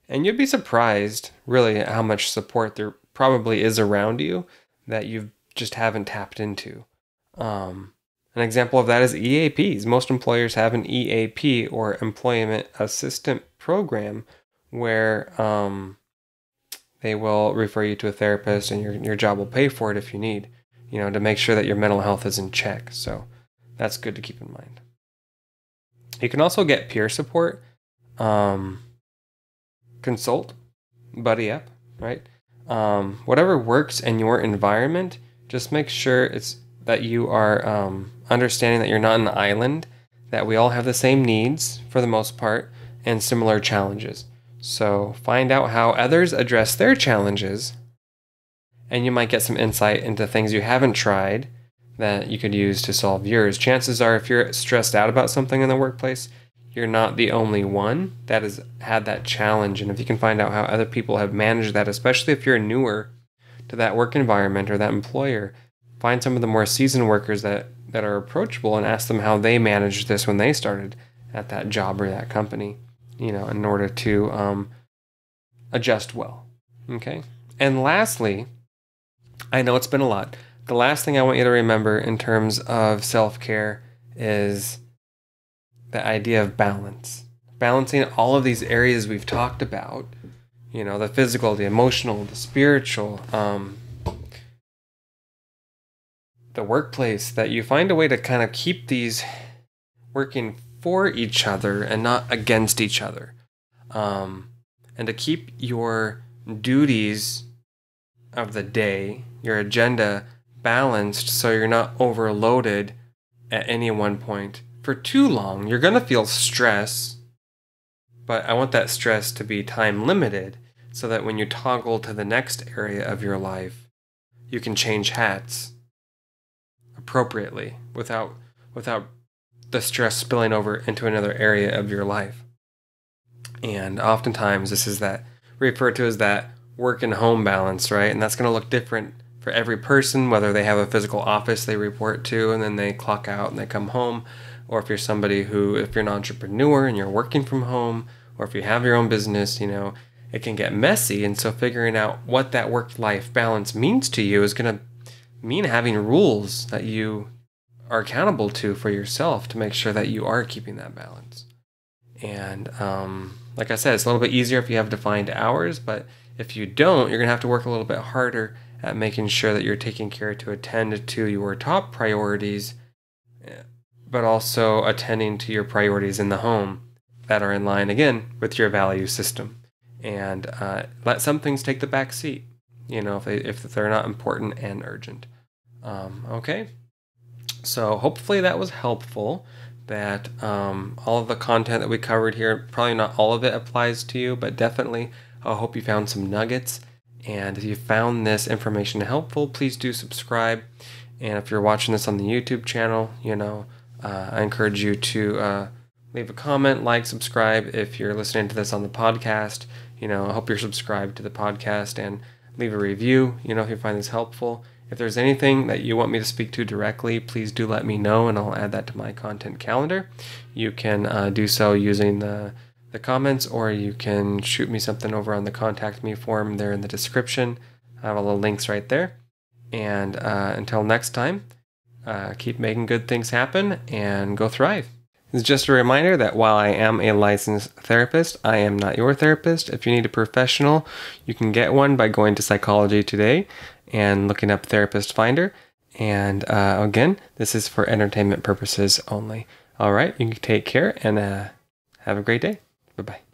And you'd be surprised, really, how much support there probably is around you that you just haven't tapped into. Um, an example of that is EAPs. Most employers have an EAP or Employment Assistant Program where um, they will refer you to a therapist and your, your job will pay for it if you need, you know, to make sure that your mental health is in check. So that's good to keep in mind. You can also get peer support, um, consult, buddy up, right? Um, whatever works in your environment, just make sure it's that you are um, understanding that you're not an island, that we all have the same needs for the most part and similar challenges. So find out how others address their challenges, and you might get some insight into things you haven't tried that you could use to solve yours. Chances are, if you're stressed out about something in the workplace, you're not the only one that has had that challenge. And if you can find out how other people have managed that, especially if you're newer to that work environment or that employer, find some of the more seasoned workers that, that are approachable and ask them how they managed this when they started at that job or that company you know, in order to um, adjust well. Okay. And lastly, I know it's been a lot. The last thing I want you to remember in terms of self care is the idea of balance. Balancing all of these areas we've talked about, you know, the physical, the emotional, the spiritual, um, the workplace, that you find a way to kind of keep these working for each other and not against each other. Um, and to keep your duties of the day, your agenda balanced so you're not overloaded at any one point for too long. You're going to feel stress, but I want that stress to be time limited so that when you toggle to the next area of your life, you can change hats appropriately without without the stress spilling over into another area of your life. And oftentimes, this is that referred to as that work and home balance, right? And that's going to look different for every person, whether they have a physical office they report to and then they clock out and they come home, or if you're somebody who, if you're an entrepreneur and you're working from home, or if you have your own business, you know, it can get messy. And so, figuring out what that work life balance means to you is going to mean having rules that you are accountable to for yourself to make sure that you are keeping that balance. And um, like I said, it's a little bit easier if you have defined hours, but if you don't, you're going to have to work a little bit harder at making sure that you're taking care to attend to your top priorities, but also attending to your priorities in the home that are in line again with your value system. And uh, let some things take the back seat, you know, if, they, if they're not important and urgent. Um, okay. So hopefully that was helpful. That um, all of the content that we covered here, probably not all of it applies to you, but definitely I hope you found some nuggets. And if you found this information helpful, please do subscribe. And if you're watching this on the YouTube channel, you know, uh, I encourage you to uh, leave a comment, like, subscribe. If you're listening to this on the podcast, you know, I hope you're subscribed to the podcast and leave a review, you know, if you find this helpful. If there's anything that you want me to speak to directly, please do let me know and I'll add that to my content calendar. You can uh, do so using the, the comments or you can shoot me something over on the contact me form there in the description. I have all the links right there. And uh, until next time, uh, keep making good things happen and go thrive. It's just a reminder that while I am a licensed therapist, I am not your therapist. If you need a professional, you can get one by going to Psychology Today and looking up Therapist Finder. And uh, again, this is for entertainment purposes only. All right, you can take care and uh, have a great day. Bye bye.